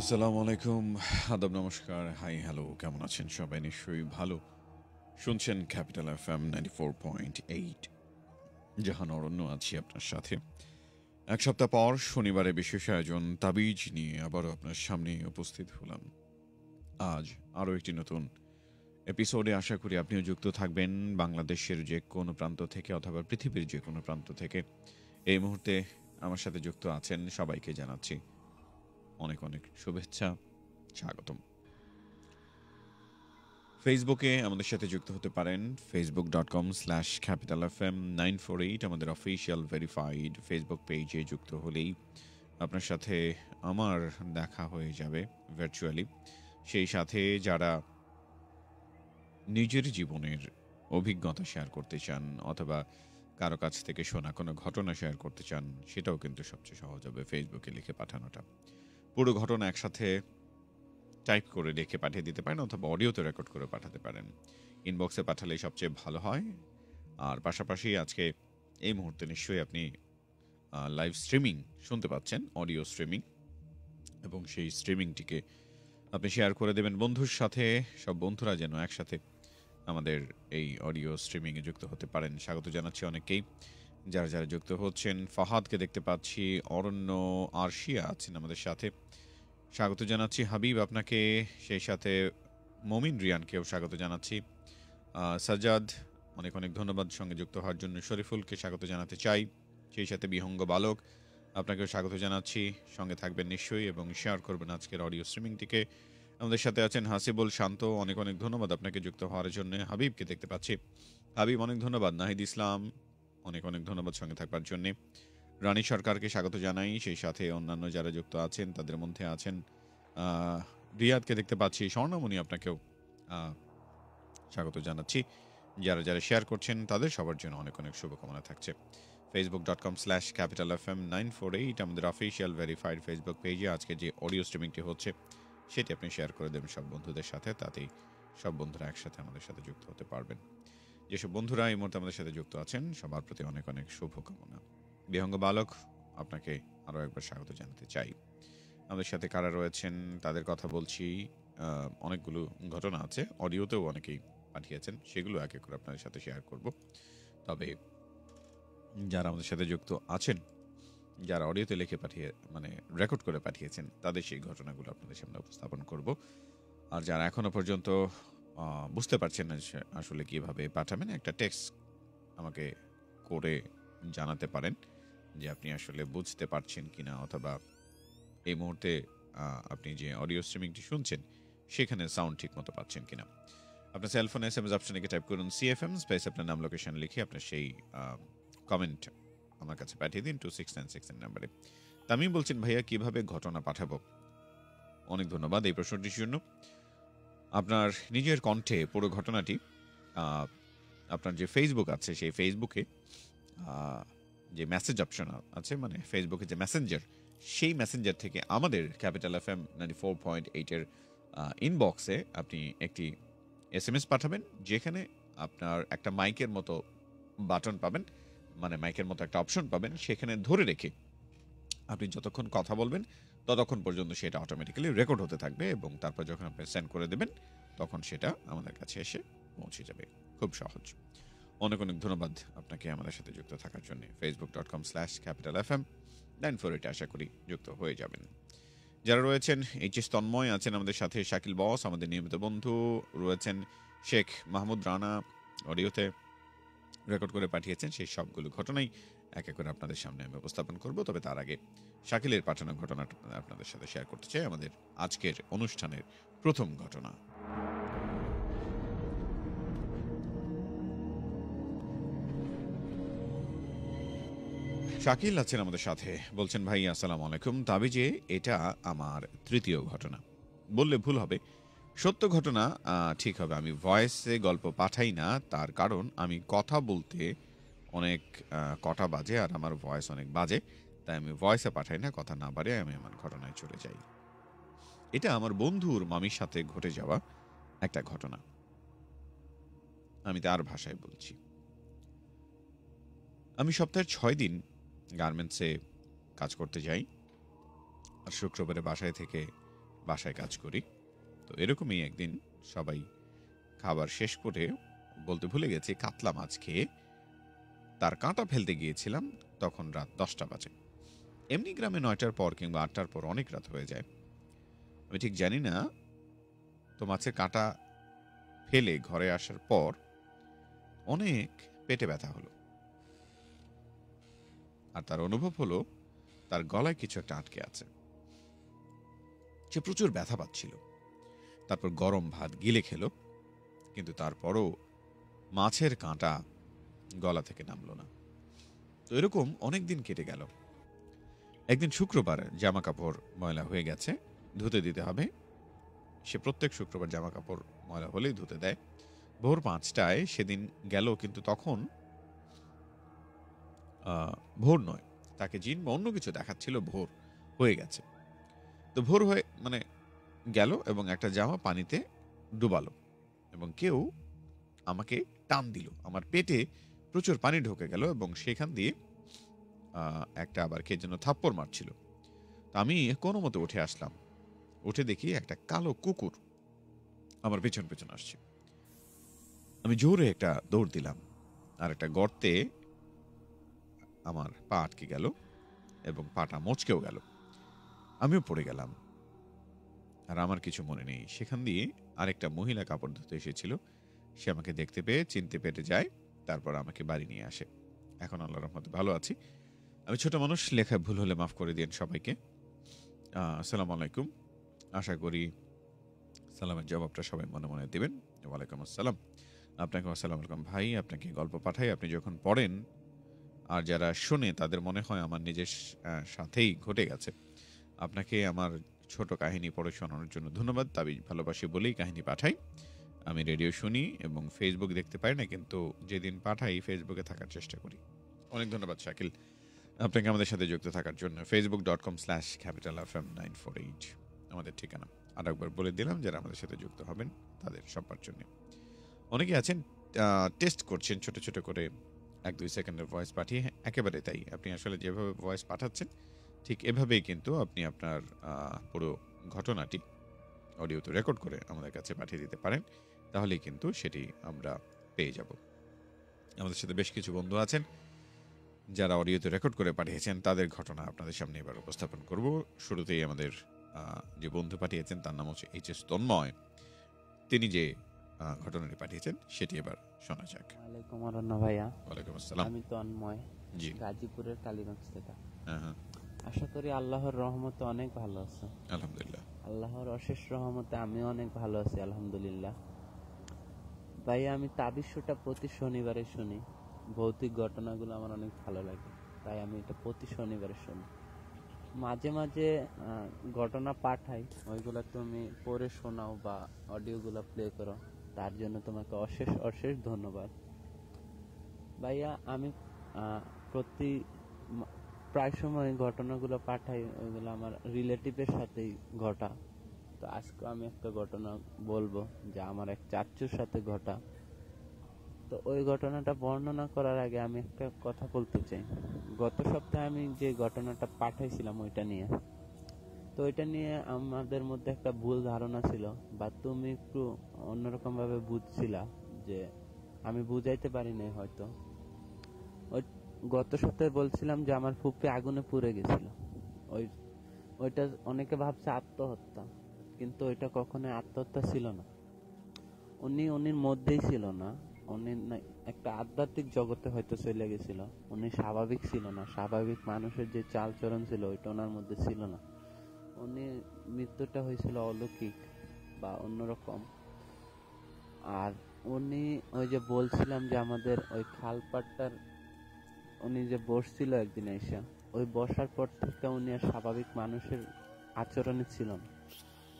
আসসালামু আলাইকুম। আদব নমস্কার। হাই, হ্যালো, কেমন আছেন সবাই? নিশ্চয়ই ভালো। শুনছেন capital F M ninety four point eight Jahan Aranya আছি আপনার সাথে। এক সপ্তাহ পর শনিবারে বিশেষ আয়োজন, তাবিজ নিয়ে আবারও আপনার সামনে উপস্থিত হলাম। আজ আরও একটি নতুন এপিসোডে আশা করি আপনিও যুক্ত থাকবেন। বাংলাদেশের যে কোনো প্রান্ত থেকে অথবা পৃথিবীর যে কোনো প্রান্ত থেকে। এই মুহূর্তে আমার সাথে যুক্ত আছেন সবাইকে জানাচ্ছি অনেক অনেক শুভেচ্ছা, স্বাগতম। ফেসবুকে আমাদের সাথে যুক্ত হতে পারেন। Facebook dot com slash capital F M nine four eight আমাদের অফিসিয়াল ভেরিফাইড ফেসবুক পেজে যুক্ত হলেই আপনার সাথে আমার দেখা হয়ে যাবে ভার্চুয়ালি সেই সাথে যারা নিজের জীবনের অভিজ্ঞতা শেয়ার করতে চান অথবা কারও কাছ থেকে শোনা কোনো ঘটনা শেয়ার করতে চান, সেটাও কিন্তু সবচেয়ে সহজ হবে ফেসবুকে লিখে পাঠানোটা। পুরো ঘটনা একসাথে টাইপ করে লিখে পাঠিয়ে দিতে পারেন অথবা অডিওতে রেকর্ড করে পাঠাতে পারেন। ইনবক্সে পাঠালে সবচেয়ে ভালো হয়। আর পাশাপাশি আজকে এই মুহূর্তে নিশ্চয়ই আপনি লাইভ স্ট্রিমিং শুনতে পাচ্ছেন অডিও স্ট্রিমিং এবং সেই স্ট্রিমিংটিকে আপনি শেয়ার করে দেবেন বন্ধুর সাথে। সব বন্ধুরা যেন একসাথে আমাদের এই অডিও স্ট্রিমিংয়ে যুক্ত হতে পারেন। স্বাগত জানাচ্ছি অনেকেই যারা যারা যুক্ত হচ্ছেন ফাহাদকে দেখতে পাচ্ছি অরণ্য আরশিয়া আছেন আমাদের সাথে। স্বাগত জানাচ্ছি হাবিব আপনাকে সেই সাথে মমিন রিয়ানকেও স্বাগত জানাচ্ছি। আহ, সাজ্জাদ অনেক অনেক ধন্যবাদ সঙ্গে যুক্ত হওয়ার জন্য। শরীফুলকে স্বাগত জানাতে চাই সেই সাথে বিহঙ্গ বালক আপনাকেও স্বাগত জানাচ্ছি। সঙ্গে থাকবেন নিশ্চয়ই এবং শেয়ার করবেন আজকের অডিও স্ট্রিমিংটিকে আমাদের সাথে আছেন হাসিবুল শান্ত অনেক অনেক ধন্যবাদ আপনাকে যুক্ত হওয়ার জন্য। হাবিবকে দেখতে পাচ্ছি। হাবিব অনেক ধন্যবাদ। নাহিদ ইসলাম অনেক অনেক ধন্যবাদ সঙ্গে থাকবার জন্য। রানী সরকারকে স্বাগত জানাই, সেই সাথে অন্যান্য যারা যুক্ত আছেন, তাদের মধ্যে আছেন রিয়াদকে দেখতে পাচ্ছি, স্বর্ণমণি আপনাকেও স্বাগত জানাচ্ছি। যারা যারা শেয়ার করছেন, তাদের সবার জন্য অনেক অনেক শুভকামনা থাকছে। Facebook dot com slash capital F M nine four eight আমাদের অফিসিয়াল ভেরিফাইড ফেসবুক পেজে আজকে যে অডিও স্ট্রিমিংটি হচ্ছে, সেটি আপনি শেয়ার করে দেবেন সব বন্ধুদের সাথে, তাতেই সব বন্ধুরা একসাথে আমাদের সাথে যুক্ত হতে পারবেন। যেসব বন্ধুরা এই মুহূর্তে আমাদের সাথে যুক্ত আছেন, সবার প্রতি অনেক অনেক শুভকামনা। বিহঙ্গ বালক, আপনাকে আরও একবার স্বাগত জানাতে চাই। আমাদের সাথে কারা রয়েছেন, তাদের কথা বলছি অনেকগুলো ঘটনা আছে, অডিওতেও অনেকেই পাঠিয়েছেন, সেগুলো এক এক করে আপনাদের সাথে শেয়ার করব। তবে যারা আমাদের সাথে যুক্ত আছেন, যারা অডিওতে লিখে পাঠিয়ে মানে রেকর্ড করে পাঠিয়েছেন, তাদের সেই ঘটনাগুলো আপনাদের সামনে উপস্থাপন করব। আর যারা এখনও পর্যন্ত বুঝতে পারছেন না আসলে কীভাবে পাঠাবেন। একটা টেক্সট আমাকে করে জানাতে পারেন যে আপনি আসলে বুঝতে পারছেন কিনা অথবা এই মুহূর্তে আপনি যে অডিও স্ট্রিমিংটি শুনছেন, সেখানে সাউন্ড ঠিক মতো পাচ্ছেন কিনা। আপনার সেলফোনে এস এম এস অপশনে টাইপ করুন সিএফএম স্পেস আপনার নাম লোকেশন লিখে আপনার সেই কমেন্ট আমার কাছে পাঠিয়ে দিন টু সিক্স নাইন সিক্স নাম্বারে তা আমি বলছেন, ভাইয়া, কীভাবে ঘটনা পাঠাবো? অনেক ধন্যবাদ এই প্রশ্নটির জন্য। আপনার নিজের কণ্ঠে পুরো ঘটনাটি আপনার যে ফেসবুক আছে, সেই ফেসবুকে যে মেসেজ অপশন আছে মানে ফেসবুকে যে মেসেঞ্জার সেই মেসেঞ্জার থেকে আমাদের capital F M ninety four point এইটের ইনবক্সে আপনি একটি এস এম এস পাঠাবেন, যেখানে আপনার একটা মাইকের মতো বাটন পাবেন মানে মাইকের মতো একটা অপশন পাবেন, সেখানে ধরে রেখে আপনি যতক্ষণ কথা বলবেন ততক্ষণ পর্যন্ত সেটা অটোমেটিক্যালি রেকর্ড হতে থাকবে এবং তারপর যখন আপনি সেন্ড করে দেবেন, তখন সেটা আমাদের কাছে এসে পৌঁছে যাবে। খুব সহজ। অনেক অনেক ধন্যবাদ আপনাকে আমাদের সাথে যুক্ত থাকার জন্য। Facebook dot com slash capital F M nine four এটা আশা করি যুক্ত হয়ে যাবেন। যারা রয়েছেন, এইচ এস তন্ময় আছেন আমাদের সাথে, শাকিল বস আমাদের নিয়মিত বন্ধু রয়েছেন, শেখ মাহমুদ রানা অডিওতে রেকর্ড করে পাঠিয়েছেন সেই সবগুলো ঘটনাই। এক এক করে আপনাদের সামনে আমি উপস্থাপন করব। তবে তার আগে শাকিলের পাঠানো ঘটনাটা আপনাদের সাথে শেয়ার করতে চাই। আমাদের আজকের অনুষ্ঠানের প্রথম ঘটনা। শাকিল আছেন আমাদের সাথে। বলছেন, ভাই, আসসালাম আলাইকুম। তবে যে এটা আমার তৃতীয় ঘটনা। বললে ভুল হবে। সত্য ঘটনা ঠিক হবে। আমি ভয়েসে গল্প পাঠাই না। তার কারণ আমি কথা বলতে অনেক কটা বাজে আর আমার ভয়েস অনেক বাজে, তাই আমি ভয়েসে পাঠাই না, কথা না বাড়ে আমি আমার ঘটনায় চলে যাই। এটা আমার বন্ধুর মামির সাথে ঘটে যাওয়া একটা ঘটনা। আমি তার ভাষায় বলছি। আমি সপ্তাহের ছয় দিন গার্মেন্টসে কাজ করতে যাই আর শুক্রবারে বাসায় থেকে বাসায় কাজ করি। তো এরকমই একদিন সবাই খাবার শেষ করে, বলতে ভুলে গেছি, কাতলা মাছ খেয়ে তার কাঁটা ফেলতে গিয়েছিলাম তখন রাত দশটা বাজে। এমনি গ্রামে নয়টার পর কিংবা আটটার পর অনেক রাত হয়ে যায়। আমি ঠিক জানি না তো মাছের কাঁটা ফেলে ঘরে আসার পর অনেক পেটে ব্যথা হলো। আর তার অনুভব হলো তার গলায় কিছু একটা আটকে আছে। সে প্রচুর ব্যথা পাচ্ছিল। তারপর গরম ভাত গিলে খেলো, কিন্তু তারপরও মাছের কাঁটা গলা থেকে নামলো না। তো এরকম অনেক দিন কেটে গেল। একদিন শুক্রবার জামা কাপড় ময়লা হয়ে গেছে, ধুতে দিতে হবে। সে প্রত্যেক শুক্রবার জামা কাপড় ময়লা হলেই ধুতে দেয়। ভোর পাঁচটায় সেদিন গেল, কিন্তু তখন ভোর নয়। তাকে জিন বা অন্য কিছু দেখাচ্ছিল, ভোর হয়ে গেছে। তো ভোর হয়ে মানে গেল এবং একটা জামা পানিতে ডুবালো এবং কেউ আমাকে টান দিল। আমার পেটে প্রচুর পানি ঢুকে গেল এবং সেখান দিয়ে একটা আবার কে যেন থাপ্পড় মারছিল। তো আমি কোনো মতে উঠে আসলাম। উঠে দেখি একটা কালো কুকুর আমার পেছন পেছন আসছে। আমি জোরে একটা দৌড় দিলাম আর একটা গর্তে আমার পা আটকে গেল এবং পাটা মচকেও গেল। আমিও পড়ে গেলাম। আর আমার কিছু মনে নেই। সেখান দিয়ে আরেকটা মহিলা কাপড় ধুতে এসেছিল। সে আমাকে দেখতে পেয়ে, চিনতে পেরে যায় তারপর আমাকে বাড়ি নিয়ে আসে। এখন আল্লাহ রহমতে ভালো আছি। আমি ছোট মানুষ, লেখায় ভুল হলে মাফ করে দিন সবাইকে। আসসালামু আলাইকুম। আশা করি সালামের জবাবটা সবাই মনে মনে দেবেন। ওয়ালাইকুম আসসালাম। আপনাকে আসসালাম আলাইকুম ভাই, আপনাকে গল্প পাঠাই। আপনি যখন পড়েন, আর যারা শোনে তাদের মনে হয় আমার নিজের সাথেই ঘটে গেছে, আপনাকে আমার ছোট কাহিনী পড়ে শোনানোর জন্য ধন্যবাদ। দাবি ভালোবাসি বলেই কাহিনী পাঠাই। আমি রেডিও শুনি এবং ফেসবুক দেখতে পাই না কিন্তু যেদিন পাঠাই ফেসবুকে থাকার চেষ্টা করি। অনেক ধন্যবাদ শাকিল। আপনাকে আমাদের সাথে যুক্ত থাকার জন্য। Facebook dot com slash capital F M nine four eight আমাদের ঠিকানা। আর একবার বলে দিলাম যারা আমাদের সাথে যুক্ত হবেন তাদের সবার জন্য। অনেকে আছেন টেস্ট করছেন ছোট ছোট করে। এক দুই সেকেন্ডের ভয়েস পাঠিয়ে হ্যাঁ, একেবারে তাই। আপনি আসলে যেভাবে ভয়েস পাঠাচ্ছেন ঠিক এভাবেই কিন্তু আপনি আপনার পুরো ঘটনাটি অডিওতে রেকর্ড করে আমাদের কাছে পাঠিয়ে দিতে পারেন। তাহলেই কিন্তু সেটি আমরা পেয়ে যাব। আমাদের সাথে বেশ কিছু বন্ধু আছেন যারা অডিওতে রেকর্ড করে পাঠিয়েছেন তাদের ঘটনা আপনাদের সামনে এবার উপস্থাপন করব। শুরুতেই আমাদের যে বন্ধু পাঠিয়েছেন তার নাম হচ্ছে এইচ এস তন্ময়। তিনি যে ঘটনাটি পাঠিয়েছেন সেটি এবার শোনা যাক। ওয়ালাইকুম ভাইয়া। ওয়ালাইকুম আসসালাম। আমি তন্ময় জি। গাজীপুরের কালীগঞ্জ থেকে। হ্যাঁ হ্যাঁ। আশা করি আল্লাহর রহমতে অনেক ভালো আছে। আলহামদুলিল্লাহ। আল্লাহর অশেষ রহমতে আমিও অনেক ভালো আছি আলহামদুলিল্লাহ। ভাইয়া, আমি তাবিশ্বটা প্রতি শনিবারে শুনি। ভৌতিক ঘটনাগুলো আমার অনেক ভালো লাগে। তাই আমি এটা প্রতি শনিবারে শুনি। মাঝে মাঝে ঘটনা পাঠাই, ওইগুলো তুমি পড়ে শোনাও বা অডিওগুলো প্লে করো। তার জন্য তোমাকে অশেষ অশেষ ধন্যবাদ। ভাইয়া, আমি প্রতি প্রায় সময় ঘটনাগুলো পাঠাই, ওইগুলো আমার রিলেটিভের সাথেই ঘটা। তো আজকে আমি একটা ঘটনা বলব যা আমার এক চাচুর সাথে ঘটা। তো ওই ঘটনাটা বর্ণনা করার আগে আমি একটা কথা বলতে চাই। গত সপ্তাহে আমি যে ঘটনাটা পাঠাইছিলাম ওইটা নিয়ে, তো ওইটা নিয়ে আমাদের মধ্যে একটা ভুল ধারণা ছিল বা তুমি একটু অন্যরকম ভাবে বুঝছিলা যে আমি বুঝাইতে পারি নাই হয়তো। ওই গত সপ্তাহে বলছিলাম যে আমার ফুপি আগুনে পুড়ে গেছিল। ওই, ওইটা অনেকে ভাবছে আত্মহত্যা। কিন্তু ওইটা কখনো আত্মহত্যা ছিল না। উনি, উনির মধ্যেই ছিল না। উনি একটা আধ্যাত্মিক জগতে হয়তো চলে গেছিল। উনি স্বাভাবিক ছিল না। স্বাভাবিক মানুষের যে চালচরণ ছিল, ওইটা ওনার মধ্যে ছিল না। উনি, মৃত্যুটা হয়েছিল অলৌকিক বা অন্যরকম। আর উনি ওই যে বলছিলাম যে আমাদের ওই খালপাটটার, উনি যে বসছিল একদিন এসে, ওই বসার পর থেকে উনি আর স্বাভাবিক মানুষের আচরণে ছিল না।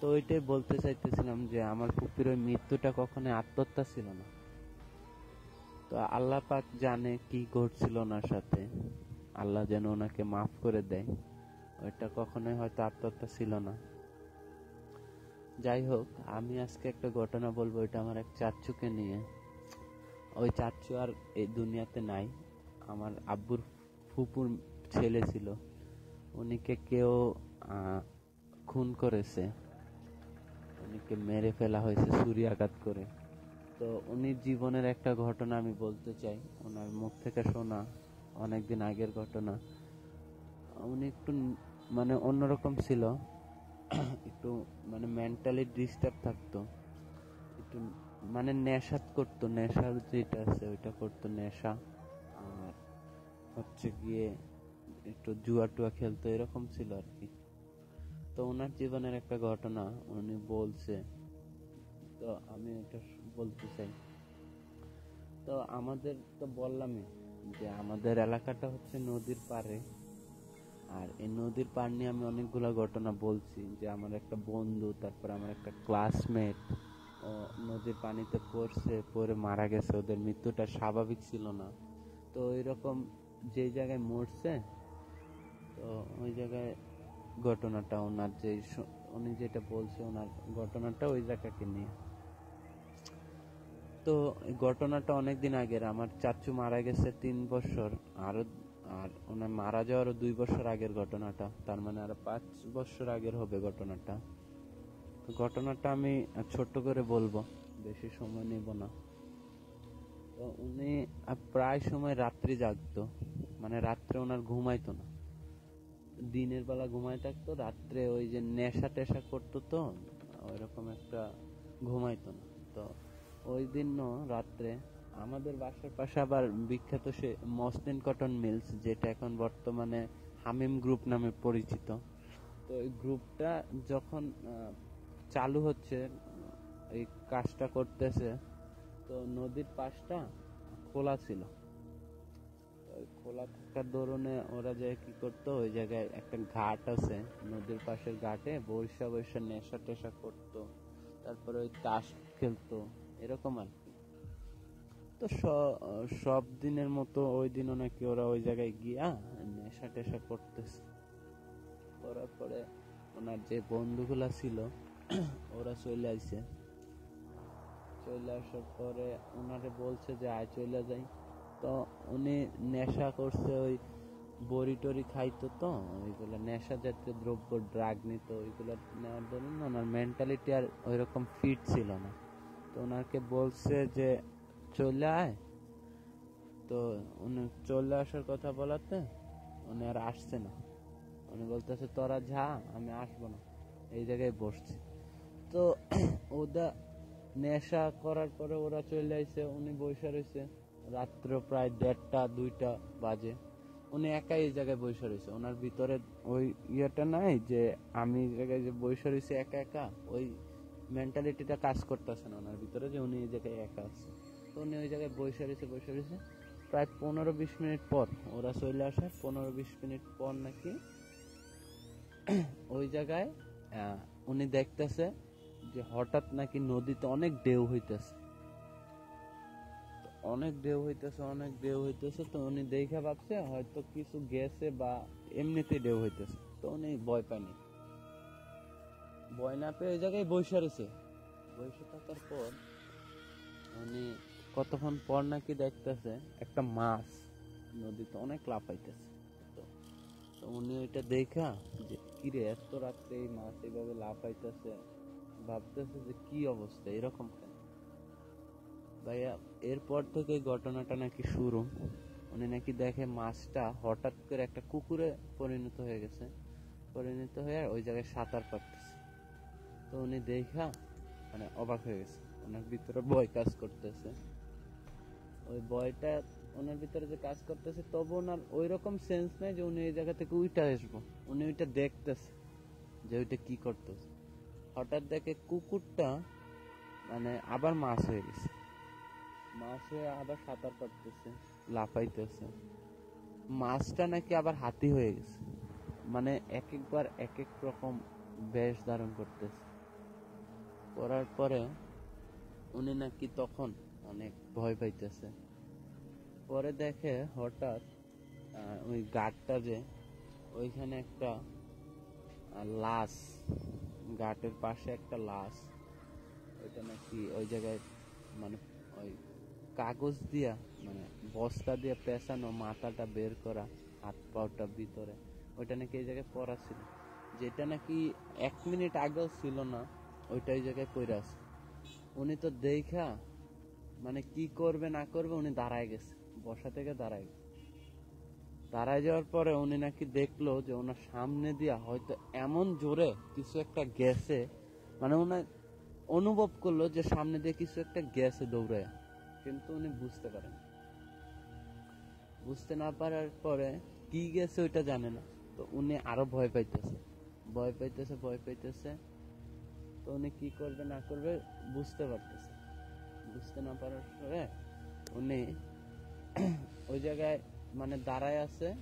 তো ওইটাই বলতে চাইতেছিলাম যে আমার পুকুর ওই মৃত্যুটা কখনো আত্মহত্যা ছিল না। তো আল্লাহ পাক জানে কি ঘটছিল ওনার সাথে। আল্লাহ যেন ওনাকে মাফ করে দেয়। ওইটা কখনোই হয়তো আত্মহত্যা ছিল না। যাই হোক, আমি আজকে একটা ঘটনা বলব এটা আমার এক চাচ্চুকে নিয়ে। ওই চাচ্চু আর এই দুনিয়াতে নাই। আমার আব্বুর ফুপুর ছেলে ছিল। উনিকে কেউ খুন করেছে। উনিকে মেরে ফেলা হয়েছে, ছুরি আঘাত করে। তো উনি জীবনের একটা ঘটনা আমি বলতে চাই। ওনার মুখ থেকে শোনা, অনেকদিন আগের ঘটনা। উনি একটু মানে অন্যরকম ছিল। একটু মানে মেন্টালি ডিস্টার্ব থাকতো। একটু মানে নেশাত করতো, নেশার যেটা আছে ওইটা করতো, নেশা। আর হচ্ছে গিয়ে একটু জুয়া টুয়া খেলতো, এরকম ছিল আর কি। তো ওনার জীবনের একটা ঘটনা উনি বলছে। তো আমি এটা বলতে চাই। তো আমাদের তো বললামই যে আমাদের এলাকাটা হচ্ছে নদীর পাড়ে। আর এই নদীর পাড় নিয়ে আমি অনেকগুলো ঘটনা বলছি যে আমার একটা বন্ধু, তারপর আমার একটা ক্লাসমেট নদীর পানিতে পড়ছে, পড়ে মারা গেছে। ওদের মৃত্যুটা স্বাভাবিক ছিল না। তো এরকম যে জায়গায় মরছে, তো ওই জায়গায় ঘটনাটা ওনার যে উনি যেটা বলছে ওনার ঘটনাটা ওই জায়গাকে নিয়ে। তো এই ঘটনাটা অনেকদিন আগের। আমার চাচু মারা গেছে তিন বছর। আরও আর ওনার মারা যাওয়ারও দুই বছর আগের ঘটনাটা। তার মানে আরও পাঁচ বছর আগের হবে ঘটনাটা। তো ঘটনাটা আমি ছোট্ট করে বলব। বেশি সময় নেব না। তো উনি প্রায় সময় রাত্রি জাগতো। মানে রাত্রে ওনার ঘুমাইতো না। দিনের বেলা ঘুমাই থাকতো, রাত্রে ওই যে নেশা টেশা করতো তো, ওইরকম একটা ঘুমাইতো না। তো ওই দিনও রাত্রে আমাদের বাসার পাশে আবার বিখ্যাত সে মসলিন কটন মিলস, যেটা এখন বর্তমানে হামিম গ্রুপ নামে পরিচিত। তো এই গ্রুপটা যখন চালু হচ্ছে, এই কাজটা করতেছে, তো নদীর পাশটা খোলা ছিল। ওই খোলা থাকার দরুনে ওরা যে কি করতো, ওই জায়গায় একটা ঘাট আছে, নদীর পাশের ঘাটে বৈশা বৈশা নেশা টেশা করতো, তারপরে ওই তাস খেলতো, এরকম আর কি। তো সব দিনের মতো ওই দিনও নাকি ওরা ওই জায়গায় গিয়া নেশা টেশা করতেছে। করার পরে ওনার যে বন্ধুগুলা ছিল, ওরা চলে আইছে। চলে আসার পরে ওনারে বলছে যে, আয় চলে যাই। তো উনি নেশা করছে ওই বড়ি টরি খাইতো তো, ওইগুলো নেশা জাতীয় দ্রব্য ড্রাগ নিত, ওইগুলো নেওয়ার জন্য ওনার মেন্টালিটি আর ওইরকম ফিট ছিল না। তো ওনাকে বলছে যে, চলে আয়। তো উনি চলে আসার কথা বলাতে উনি আর আসছে না। উনি বলতেছে, তোরা যা, আমি আসব না। এই জায়গায় বসছি। তো ওদা নেশা করার পরে ওরা চলে আইছে, উনি বসে রয়েছে রাত্র প্রায় দেড়টা, দুইটা বাজে। উনি একাই এই জায়গায় বসে রয়েছে। ওনার ভিতরে ওই ইয়েটা নাই যে আমি এই জায়গায় যে বসে রয়েছে একা একা, ওই মেন্টালিটিটা কাজ করতেছে না ওনার ভিতরে যে উনি এই জায়গায় একা আছে। তো উনি ওই জায়গায় বসে রয়েছে বসে রয়েছে। প্রায় পনেরো বিশ মিনিট পর ওরা চলে আসে। পনেরো বিশ মিনিট পর নাকি ওই জায়গায় উনি দেখতেছে যে হঠাৎ নাকি নদীতে অনেক ঢেউ হইতেছে। অনেক ঢেউ হইতেছে, অনেক ঢেউ হইতেছে, তো উনি দেখে ভাবছে, হয়তো কিছু গেছে বা এমনিতে ঢেউ হইতেছে, তো উনি ভয় পায়নি। ভয় না পেয়ে ওই জায়গায় বসে রয়েছে। বসে থাকার পর উনি কতক্ষণ পর নাকি দেখতেছে, একটা মাছ নদীতে অনেক লাফাইতেছে। তো তো উনি ওইটা দেখা যে, কিরে, এত রাত্রে এই মাছ এইভাবে লাফাইতেছে? ভাবতেছে যে, কি অবস্থা? এরকম কেন? ভাইয়া, এরপর থেকে ঘটনাটা নাকি শুরু। উনি নাকি দেখে মাছটা হঠাৎ করে একটা কুকুরে পরিণত হয়ে গেছে। পরিণত হয়ে ওই জায়গায় সাঁতার কাটতেছে। তো উনি দেখা মানে অবাক হয়ে গেছে। ওনার ভিতরে ভয় কাজ করতেছে। ওই ভয়টা ওনার ভিতরে যে কাজ করতেছে, তবু ওনার ওই রকম সেন্স নেই যে উনি এই জায়গা থেকে উইটা আসব। উনি ওইটা দেখতেছে যে ওইটা কি করতেছে। হঠাৎ দেখে কুকুরটা মানে আবার মাছ হয়ে গেছে। মাছ আবার সাঁতার কাটতেছে। লাফাইতেছে। মাছটা নাকি আবার হাতি হয়ে গেছে। মানে এক একবার এক এক রকম বেশ ধারণ করতেছে। করার পরে উনি নাকি তখন অনেক ভয় পাইতেছে। পরে দেখে হঠাৎ ওই গাটটা যে ওইখানে একটা লাশ ঘাটের পাশে একটা লাশ, ওইটা নাকি ওই জায়গায় মানে ওই কাগজ দিয়া মানে বস্তা দিয়ে পেঁচানো মাথাটা বের করা, হাত পাওটা ভিতরে, ওইটা নাকি এই জায়গায় পড়া ছিল। যেটা নাকি এক মিনিট আগেও ছিল না, ওইটা ওই জায়গায় আছে। উনি তো দেখা মানে কি করবে না করবে, উনি দাঁড়ায় গেছে, বসা থেকে দাঁড়ায় গেছে। দাঁড়ায় যাওয়ার পরে উনি নাকি দেখল যে ওনার সামনে দিয়া হয়তো এমন জোরে কিছু একটা গেছে মানে ওনার অনুভব করল যে সামনে দিয়ে কিছু একটা গেছে দৌড়ে কিন্তু উনি বুঝতে পারেন। বুঝতে না পারার পরে কি গেছে ওইটা জানে না। তো উনি আরও ভয় পাইতেছে। ভয় পাইতেছে ভয় পাইতেছে। তো উনি কি করবে না করবে বুঝতে পারতেছে। বুঝতে না পারার পরে উনি ওই জায়গায় মানে দাঁড়ায় আছে।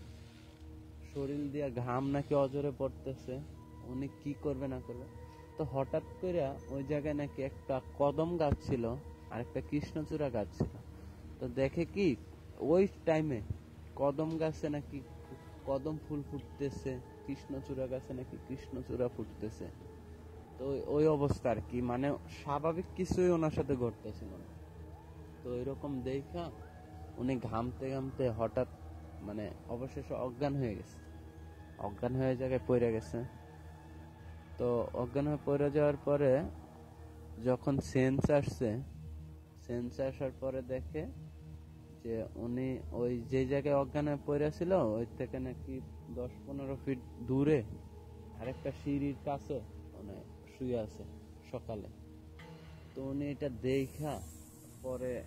শরীর দিয়ে ঘাম নাকি অজরে পড়তেছে। উনি কি করবে না করবে? তো হঠাৎ করে ওই জায়গায় নাকি একটা কদম গাছ ছিল। আর একটা কৃষ্ণচূড়া গাছ ছিল। তো দেখে কি, ওই টাইমে কদম গাছে নাকি কদম ফুল ফুটতেছে, কৃষ্ণচূড়া গাছে নাকি কৃষ্ণচূড়া ফুটতেছে। তো ওই অবস্থা আর কি মানে স্বাভাবিক কিছুই ওনার সাথে ঘটতেছিল না। তো এরকম দেখা উনি ঘামতে ঘামতে হঠাৎ মানে অবশেষে অজ্ঞান হয়ে গেছে। অজ্ঞান হয়ে জায়গায় পড়ে গেছে। তো অজ্ঞান হয়ে পড়ে যাওয়ার পরে যখন সেন্স আসছে সেন্স আসার পরে দেখে যে উনি ওই যে জায়গায় অজ্ঞান হয়ে পড়ে ছিল ওই থেকে নাকি দশ পনেরো ফিট দূরে আরেকটা সিঁড়ির কাছে মানে শুয়ে আছে সকালে। তো উনি এটা দেখা পরে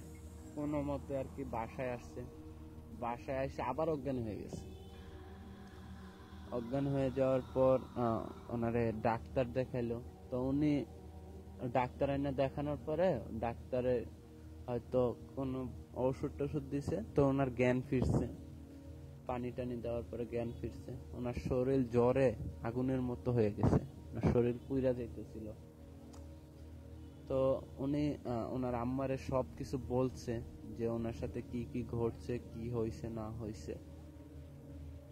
কোনো মতে আর কি বাসায় আসছে। বাসায় এসে আবার অজ্ঞান হয়ে গেছে। অজ্ঞান হয়ে যাওয়ার পর ওনারে ডাক্তার দেখাইলো। তো উনি ডাক্তার এনে দেখানোর পরে ডাক্তারে হয়তো কোনো ওষুধ টষুধ দিছে, তো ওনার জ্ঞান ফিরছে। পানি টানি দেওয়ার পরে জ্ঞান ফিরছে। ওনার শরীর জ্বরে আগুনের মতো হয়ে গেছে। ওনার শরীর পুইরা যাইতেছিল। তো উনি ওনার আম্মারে সব কিছু বলছে যে ওনার সাথে কি কি ঘটছে, কি হয়েছে না হয়েছে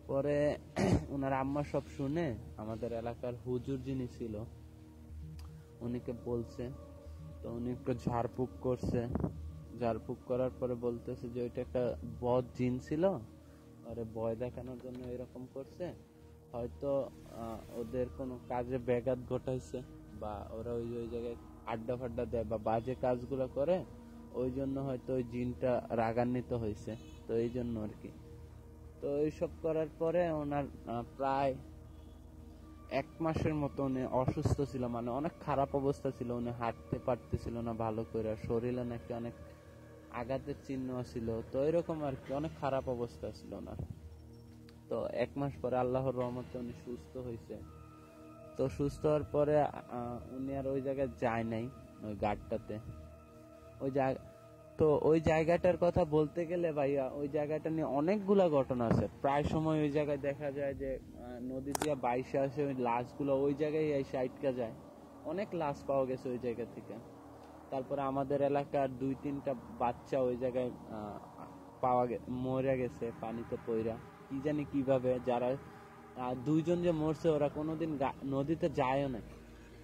পরে ওনার আম্মা সব শুনে আমাদের এলাকার হুজুর যিনি ছিল, উনিকে বলছে, তো উনি একটু ঝাড়ফুঁক করছে। ঝাড়ফুঁক করার পরে বলতেছে যে ওইটা একটা বদ জিন ছিল, আরে ভয় দেখানোর জন্য এরকম করছে। হয়তো ওদের কোনো কাজে ব্যাঘাত ঘটাইছে বা ওরা ওই ওই জায়গায় আড্ডা ফাড্ডা দেয় বা বাজে কাজগুলো করে, ওই জন্য হয়তো ওই জিনটা রাগান্বিত হয়েছে। তো এই জন্য আর কি। তো এইসব করার পরে ওনার প্রায় এক মাসের মতো উনি অসুস্থ ছিল মানে অনেক খারাপ অবস্থা ছিল, উনি হাঁটতে পারতেছিল না ভালো করে শরীরে নাকি অনেক আঘাতের চিহ্ন ছিল তো এরকম আর কি, অনেক খারাপ অবস্থা ছিল ওনার। তো এক মাস পরে আল্লাহর রহমতে উনি সুস্থ হয়েছে তো সুস্থ হওয়ার পরে উনি আর ওই জায়গায় যায় নাই, ওই গাড়টাতে ওই জায়গা তো ওই জায়গাটার কথা বলতে গেলে ভাইয়া, ওই জায়গাটা নিয়ে অনেকগুলা ঘটনা আছে। প্রায় সময় ওই জায়গায় দেখা যায় যে নদী দিয়ে বাইশে আসে, ওই লাশগুলো ওই জায়গায় এসে আটকা যায়। অনেক লাশ পাওয়া গেছে ওই জায়গা থেকে। তারপরে আমাদের এলাকার দুই, তিনটা বাচ্চা ওই জায়গায় পাওয়া মরে গেছে, পানিতে পইরা। কি জানি কীভাবে যারা দুইজন যে মরছে, ওরা কোনোদিন নদীতে যায়ও না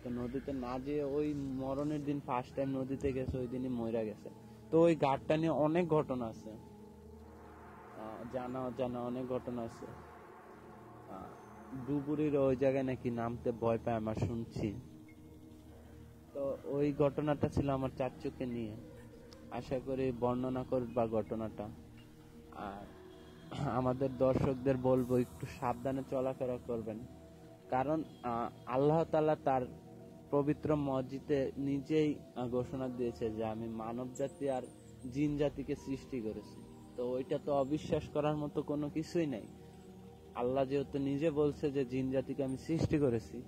তো নদীতে না যেয়ে ওই মরণের দিন ফার্স্ট টাইম নদীতে গেছে, ওই দিনই মইরা গেছে। তো ওই ঘাটটা নিয়ে অনেক ঘটনা আছে। জানা অজানা অনেক ঘটনা আছে। ডুবুরির ওই জায়গায় নাকি নামতে ভয় পায়, আমার শুনছি। তো ওই ঘটনাটা ছিল আমার চাচুকে নিয়ে। আশা করি বর্ণনা করবা ঘটনাটা। আর আমাদের দর্শকদের বলব, একটু সাবধানে চলাফেরা করবেন। কারণ আল্লাহ তালা তার পবিত্র মসজিদে নিজেই ঘোষণা দিয়েছে যে আমি মানব জাতি আর জিন জাতিকে সৃষ্টি করেছি। তো ওইটা তো অবিশ্বাস করার মতো কোনো কিছুই নাই। আল্লাহ যেহেতু নিজে বলছে যে জিন জাতিকে আমি সৃষ্টি করেছি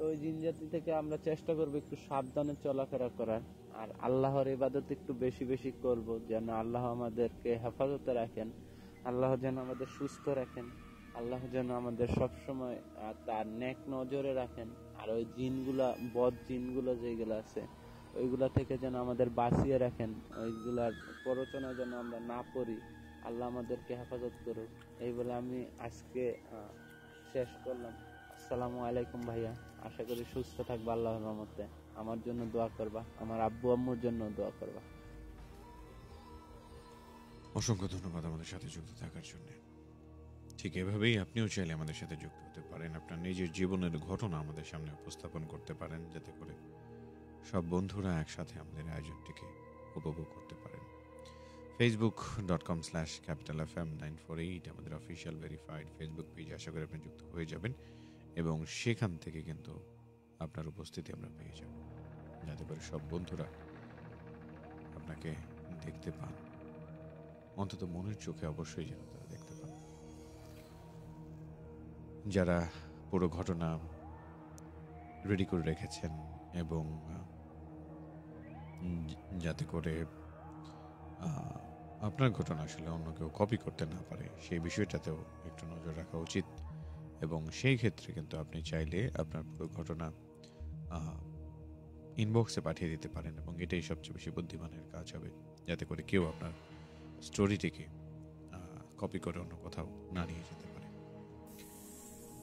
তো ওই জিন জাতি থেকে আমরা চেষ্টা করব একটু সাবধানে চলাফেরা করার। আর আল্লাহর ইবাদত একটু বেশি বেশি করব, যেন আল্লাহ আমাদেরকে হেফাজতে রাখেন, আল্লাহ যেন আমাদের সুস্থ রাখেন, আল্লাহ যেন আমাদের সবসময় তার নেক নজরে রাখেন। আর ওই জিনগুলা, বদ জিনগুলো যেগুলো আছে, ওইগুলা থেকে যেন আমাদের বাঁচিয়ে রাখেন, ওইগুলার প্ররোচনা যেন আমরা না পড়ি, আল্লাহ আমাদেরকে হেফাজত করুক। এই বলে আমি আজকে শেষ করলাম। আসসালামু আলাইকুম ভাইয়া। আশা করি সুস্থ থাকবা, আল্লাহর রহমতে। আমার জন্য দোয়া করবা, আমার আব্বু আম্মুর জন্য দোয়া করবা। অসংখ্য ধন্যবাদ আমাদের সাথে যুক্ত থাকার জন্য। ঠিক এভাবেই আপনিও চাইলে আমাদের সাথে যুক্ত হতে পারেন। আপনার নিজের জীবনের ঘটনা আমাদের সামনে উপস্থাপন করতে পারেন, যাতে করে সব বন্ধুরা একসাথে আমাদের আয়োজনটিকে উপভোগ করতে পারেন। Facebook dot com slash capital F M nine four eight আমাদের অফিসিয়াল ভেরিফাইড ফেসবুক পেজ আশা করি আপনি যুক্ত হয়ে যাবেন। এবং সেখান থেকে কিন্তু আপনার উপস্থিতি আমরা পেয়ে যাব। যাতে করে সব বন্ধুরা আপনাকে দেখতে পান। অন্তত মনের চোখে অবশ্যই যেন তারা দেখতে পান। যারা পুরো ঘটনা রেডি করে রেখেছেন এবং যাতে করে আপনার ঘটনা আসলে অন্য কেউ কপি করতে না পারে, সেই বিষয়টাতেও একটু নজর রাখা উচিত। এবং সেই ক্ষেত্রে কিন্তু আপনি চাইলে আপনার পুরো ঘটনা ইনবক্সে পাঠিয়ে দিতে পারেন এবং এটাই সবচেয়ে বেশি বুদ্ধিমানের কাজ হবে। যাতে করে কেউ আপনার স্টোরিটিকে কপি করে অন্য কোথাও না নিয়ে যেতে পারে।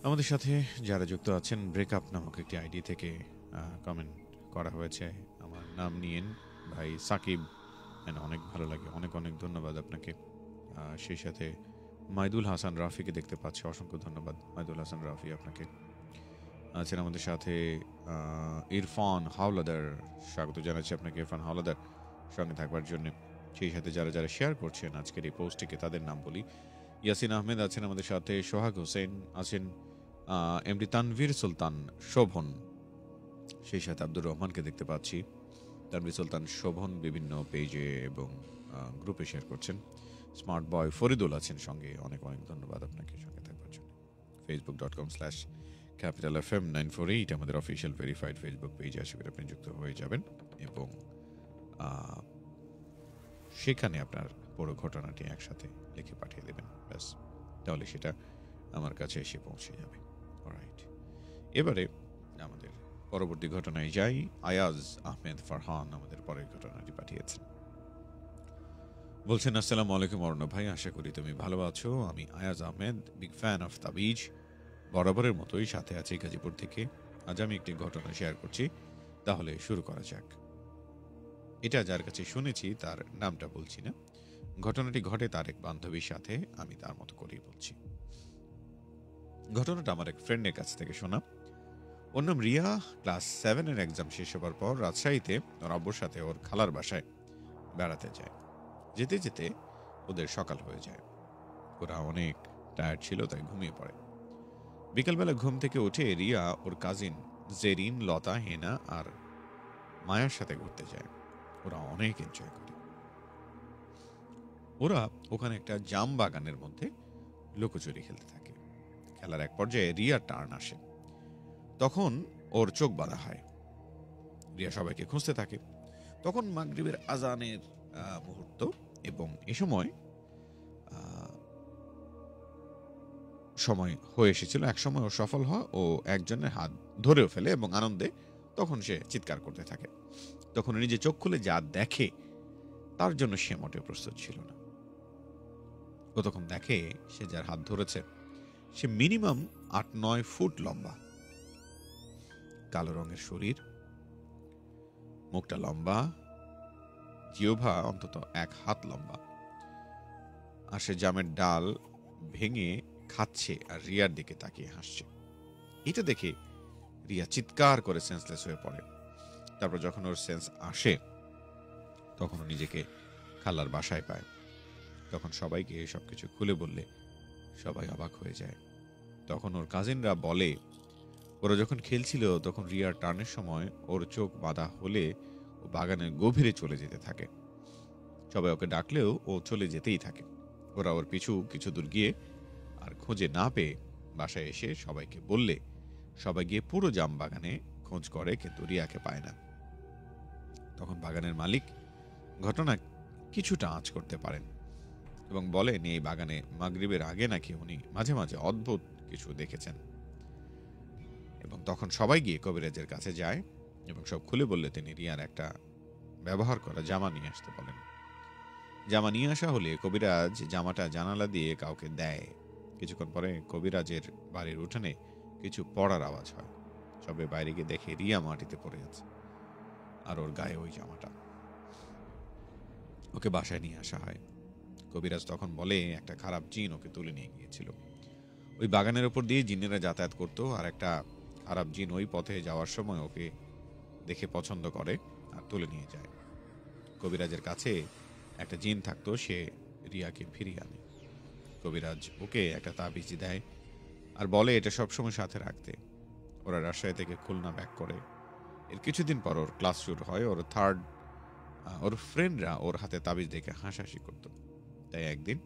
আমাদের সাথে যারা যুক্ত আছেন ব্রেকআপ নামক একটি আইডি থেকে কমেন্ট করা হয়েছে। আমার নাম নিয়েন, ভাই সাকিব অনেক ভালো লাগে। অনেক অনেক ধন্যবাদ আপনাকে। সেই সাথে মাইদুল হাসান রাফিকে দেখতে পাচ্ছি। অসংখ্য ধন্যবাদ মাইদুল হাসান রাফি আপনাকে। আছেন আমাদের সাথে ইরফান হাওলাদার। স্বাগত জানাচ্ছি আপনাকে ইরফান হাওলাদার সঙ্গে থাকবার জন্য। সেই সাথে যারা যারা শেয়ার করছেন আজকের এই পোস্টটিকে তাদের নাম বলি। ইয়াসিন আহমেদ আছেন আমাদের সাথে, সোহাগ হোসেন আছেন এমডি তানভীর সুলতান শোভন। সেই সাথে আব্দুর রহমানকে দেখতে পাচ্ছি। তানভীর সুলতান শোভন বিভিন্ন পেজে এবং গ্রুপে শেয়ার করছেন। স্মার্ট বয় ফরিদুল আছেন সঙ্গে। অনেক অনেক ধন্যবাদ আপনাকে সঙ্গে থাকবার জন্য। Facebook dot com slash capital F M nine four eight, আমাদের অফিসিয়াল ভেরিফাইড ফেসবুক পেজে আশা করি আপনি যুক্ত হয়ে যাবেন এবং সেখানে আপনার পুরো ঘটনাটি একসাথে লিখে পাঠিয়ে দেবেন। ব্যাস, তাহলে সেটা আমার কাছে এসে পৌঁছে যাবে। রাইট এবারে আমাদের পরবর্তী ঘটনায় যাই। আয়াজ আহমেদ ফারহান আমাদের পরের ঘটনাটি পাঠিয়েছেন। বলছেন, আসসালামু আলাইকুম অরণ্য ভাই, আশা করি তুমি ভালো আছো। আমি Ayaz Ahmed big fan of তাবিজ। বরাবরের মতোই সাথে আছি গাজীপুর থেকে। আজ আমি একটি ঘটনা শেয়ার করছি। তাহলে শুরু করা যাক। এটা যার কাছে শুনেছি, তার নামটা বলছি না। ঘটনাটি ঘটে তার এক বান্ধবীর সাথে, আমি তার মতো করেই বলছি। ঘটনাটা আমার এক ফ্রেন্ডের কাছ থেকে শোনা। ওর নাম রিয়া। ক্লাস সেভেনের এক্সাম শেষ হবার পর রাজশাহীতে ওর আব্বুর সাথে ওর খালার বাসায় বেড়াতে যায়। যেতে যেতে ওদের সকাল হয়ে যায়। ওরা অনেক টায়ার্ড ছিল, তাই ঘুমিয়ে পড়ে। বিকেলবেলা ঘুম থেকে উঠে রিয়া ওর কাজিন জেরিন, লতা, হেনা আর মায়ার সাথে ঘুরতে যায়। ওরা অনেক এনজয় করে। ওরা ওখানে একটা জাম বাগানের মধ্যে লুকোচুরি খেলতে থাকে। খেলার এক পর্যায়ে রিয়ার টার্ন আসে। তখন ওর চোখ বাঁধা হয়। রিয়া সবাইকে খুঁজতে থাকে। তখন মাগরিবের আজানের মুহূর্ত এবং এ সময় সময় হয়ে এসেছিল, এক সময় ও সফল হয় ও একজনের হাত ধরেও ফেলে এবং আনন্দে তখন সে চিৎকার করতে থাকে। তখন নিজে চোখ খুলে যা দেখে, তার জন্য সে মোটেও প্রস্তুত ছিল না। ও তখন দেখে, সে যার হাত ধরেছে, সে মিনিমাম আট, নয় ফুট লম্বা। কালো রঙের শরীর, মুখটা লম্বা জিওভা অন্তত এক হাত লম্বা। আর সে জামের ডাল ভেঙে খাচ্ছে আর রিয়ার দিকে তাকিয়ে হাসছে। এটা দেখে রিয়া চিৎকার করে সেন্সলেস হয়ে পড়ে। তারপর যখন ওর সেন্স আসে, তখন নিজেকে খালার বাসায় পায়। তখন সবাইকে সব কিছু খুলে বললে সবাই অবাক হয়ে যায়। তখন ওর কাজিনরা বলে, ওরা যখন খেলছিল তখন রিয়ার টার্নের সময় ওর চোখ বাঁধা হলে ও বাগানের গভীরে চলে যেতে থাকে। সবাই ওকে ডাকলেও ও চলে যেতেই থাকে। ওরা ওর পিছু কিছু দূর গিয়ে আর খোঁজে না পেয়ে বাসায় এসে সবাইকে বললে, সবাই গিয়ে পুরো জাম বাগানে খোঁজ করে কিন্তু রিয়াকে পায় না। তখন বাগানের মালিক ঘটনা কিছুটা আঁচ করতে পারেন এবং বলেন, এই বাগানে মাগরিবের আগে নাকি উনি মাঝে মাঝে অদ্ভুত কিছু দেখেছেন? এবং তখন সবাই গিয়ে কবিরাজের কাছে যায় এবং সব খুলে বললে তিনি রিয়ার একটা ব্যবহার করা জামা নিয়ে আসতে বলেন। জামা নিয়ে আসা হলে কবিরাজ জামাটা জানালা দিয়ে কাউকে দেয়। কিছুক্ষণ পরে কবিরাজের বাড়ির উঠানে কিছু পড়ার আওয়াজ হয়। সবে বাইরে গিয়ে দেখে রিয়া মাটিতে পড়ে আছে। আর ওর গায়ে ওই জামাটা। ওকে বাসায় নিয়ে আসা হয়। কবিরাজ তখন বলে, একটা খারাপ জিন ওকে তুলে নিয়ে গিয়েছিল। ওই বাগানের ওপর দিয়ে জিনেরা যাতায়াত করতো আর একটা খারাপ জিন ওই পথে যাওয়ার সময় ওকে দেখে পছন্দ করে আর তুলে নিয়ে যায়। কবিরাজের কাছে একটা জিন থাকতো, সে রিয়াকে ফিরিয়ে আনে। কবিরাজ ওকে একটা তাবিজ দেয় আর বলে, এটা সবসময় সাথে রাখতে। ওরা রাজশাহী থেকে খুলনা ব্যাক করে। এর কিছুদিন পর ওর ক্লাস শুরু হয়। ওর থার্ড ওর ফ্রেন্ডরা ওর হাতে তাবিজ দেখে হাসাহাসি করত। তাই একদিন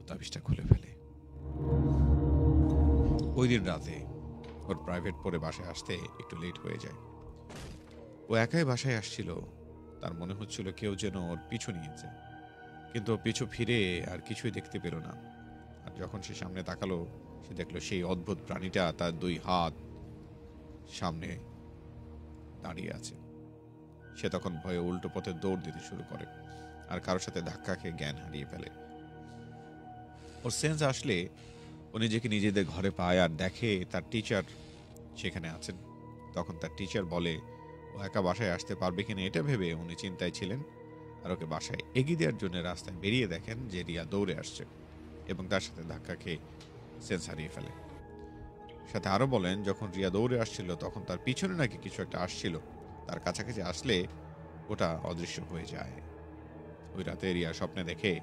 ও তাবিজটা খুলে ফেলে। ওই দিন রাতে ওর প্রাইভেট পরে বাসায় আসতে একটু লেট হয়ে যায়। ও একাই বাসায় আসছিল। তার মনে হচ্ছিল কেউ যেন ওর পিছু নিয়েছে। কিন্তু পিছু ফিরে আর কিছুই দেখতে পেল না। আর যখন সে সামনে তাকালো, সে দেখল সেই অদ্ভুত প্রাণীটা তার দুই হাত সামনে দাঁড়িয়ে আছে। সে তখন ভয়ে উল্টো পথে দৌড় দিতে শুরু করে আর কারোর সাথে ধাক্কা খেয়ে জ্ঞান হারিয়ে ফেলে। ওর সেন্স আসলে ও নিজেকে নিজেদের ঘরে পায় আর দেখে তার টিচার সেখানে আছেন। তখন তার টিচার বলে ও একা বাসায় আসতে পারবে কিনা এটা ভেবে উনি চিন্তায় ছিলেন আর ওকে বাসায় এগিয়ে দেওয়ার জন্য রাস্তায় বেরিয়ে দেখেন যে রিয়া দৌড়ে আসছে এবং তার সাথে ধাক্কা খেয়ে সেন্স হারিয়ে ফেলে। সাথে আরও বলেন, যখন রিয়া দৌড়ে আসছিল, তখন তার পিছনে নাকি কিছু একটা আসছিল। তার কাছাকাছি আসলে ওটা অদৃশ্য হয়ে যায়। ওই রাতে রিয়া স্বপ্নে দেখে,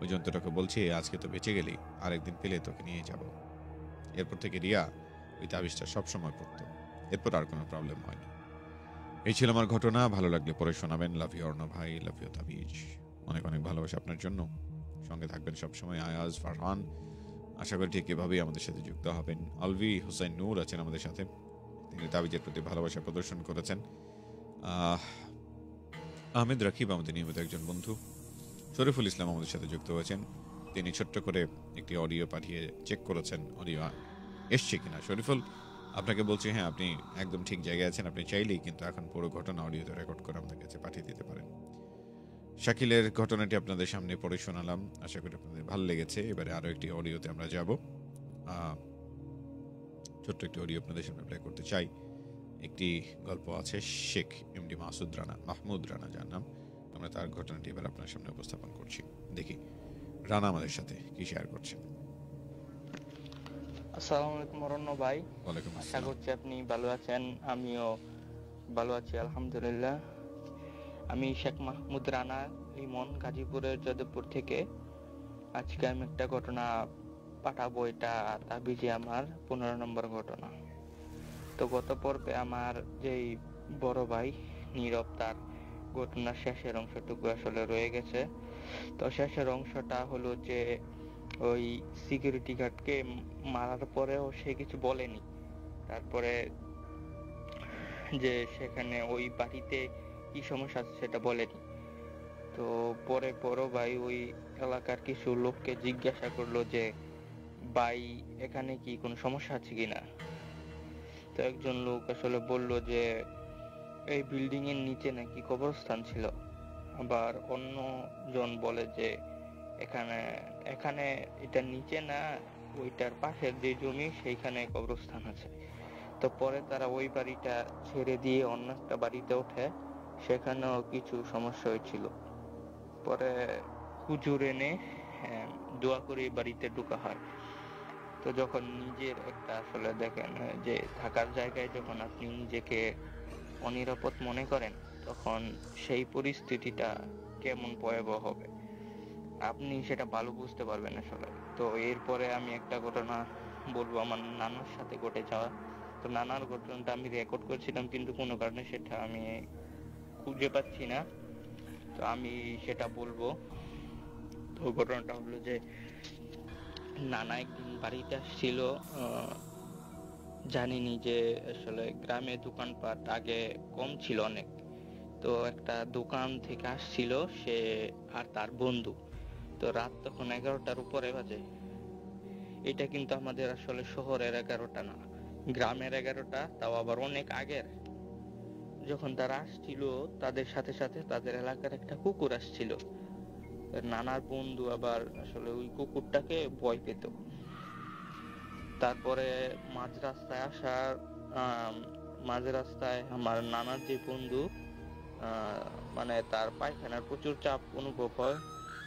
ওই যন্ত্রটাকে বলছে, আজকে তো বেঁচে গেলি, আরেকদিন পেলে তোকে নিয়ে যাব। এরপর থেকে রিয়া ওই তাবিজটা সবসময় পড়তো। এরপর আর কোনো প্রবলেম হয়নি। এই ছিল আমার ঘটনা। ভালো লাগলে পরে শোনাবেন। লাভ ইউ অর্ণ ভাই লাভ ইউ তাবিজ। অনেক অনেক ভালোবাসা আপনার জন্য। সঙ্গে থাকবেন সবসময় আয়াজ, ফারহান। আশা করি ঠিক এভাবেই আমাদের সাথে যুক্ত হবেন। আলভি হুসাইন নূর আছেন আমাদের সাথে। তিনি তাবিজের প্রতি ভালোবাসা প্রদর্শন করেছেন। আহমেদ রাকিব আমাদের নিয়মিত একজন বন্ধু। শরীফুল ইসলাম আমাদের সাথে যুক্ত হয়েছেন। তিনি ছোট্ট করে একটি অডিও পাঠিয়ে চেক করেছেন। অডিও এসছে কিনা? শরীফুল আপনাকে বলছি হ্যাঁ আপনি একদম ঠিক জায়গায় আছেন, আপনি চাইলেই কিন্তু এখন পুরো ঘটনা অডিওতে রেকর্ড করে আমাদের কাছে পাঠিয়ে দিতে পারেন। শাকিলের ঘটনাটি আপনাদের সামনে পড়ে শোনালাম, আশা করি আপনাদের ভালো লেগেছে। এবারে আরও একটি অডিওতে আমরা যাব। ছোট্ট একটি অডিও আপনাদের সামনে প্লে করতে চাই। একটি গল্প আছে শেখ এমডি মাসুদ রানা, মাহমুদ রানা যার নাম। আমরা তার ঘটনাটি এবার আপনার সামনে উপস্থাপন করছি। দেখি, রানা আমাদের সাথে কি শেয়ার করছেন আসসালামু আলাইকুম অরণ্য ভাই। আশা করছি আপনি ভালো আছেন আমিও ভালো আছি আলহামদুলিল্লাহ। আমি শেখ মাহমুদ রানা লিমন গাজীপুরের যাদবপুর থেকে। আজকে আমি একটা ঘটনা পাঠাবো এটা তাবিজে আমার পনেরো নম্বর ঘটনা। তো গত পর্বে আমার যেই বড় ভাই নীরব তার ঘটনার শেষের অংশটুকু আসলে রয়ে গেছে। তো শেষের অংশটা হলো যে ওই সিকিউরিটি গার্ডকে মারার পরেও সে কিছু বলেনি। তারপরে যে সেখানে ওই বাড়িতে কি সমস্যা আছে সেটা বলেনি। তো পরে বড় ভাই ওই এলাকার কিছু লোককে জিজ্ঞাসা করল যে, ভাই, এখানে কি কোনো সমস্যা আছে কিনা? তো একজন লোক আসলে বলল যে, এই বিল্ডিং এর নিচে নাকি কবরস্থান ছিল। আবার অন্য জন বলে যে এখানে এখানে এটা নিচে না ওইটার পাশের যে জমি সেইখানে কবরস্থান আছে। তো পরে তারা ওই বাড়িটা ছেড়ে দিয়ে অন্য একটা বাড়িতে ওঠে সেখানেও কিছু সমস্যা হয়েছিল। পরে হুজুর এনে হ্যাঁ, দোয়া করে বাড়িতে ঢোকা হয়। তো যখন নিজের একটা আসলে দেখেন যে থাকার জায়গায় যখন আপনি নিজেকে অনিরাপদ মনে করেন তখন সেই পরিস্থিতিটা কেমন ভয়াবহ হবে। আপনি সেটা ভালো বুঝতে পারবেন আসলে। তো এরপরে আমি একটা ঘটনা বলব আমার নানার সাথে ঘটে যাওয়া। তো নানার ঘটনাটা আমি রেকর্ড করছিলাম কিন্তু কোনো কারণে সেটা আমি খুঁজে পাচ্ছি না। তো আমি সেটা বলব। তো ঘটনাটা হলো যে নানা একদিন বাড়িতে আসছিল জানিনি যে আসলে গ্রামে দোকানপাট আগে কম ছিল অনেক। তো একটা দোকান থেকে আসছিল সে আর তার বন্ধু। তো রাত তখন এগারোটার উপরে বাজে। এটা কিন্তু আমাদের আসলে শহরের এগারোটা না, গ্রামের এগারোটা, তাও আবার অনেক আগের। যখন তারা আসছিল, তাদের সাথে সাথে তাদের এলাকার একটা কুকুর আসছিল। নানার বন্ধু আবার আসলে ওই কুকুরটাকে ভয় পেত। তারপরে মাঝ রাস্তায় আসার মাঝ রাস্তায় আমার নানার যে বন্ধু মানে তার পায়খানার প্রচুর চাপ অনুভব হয়।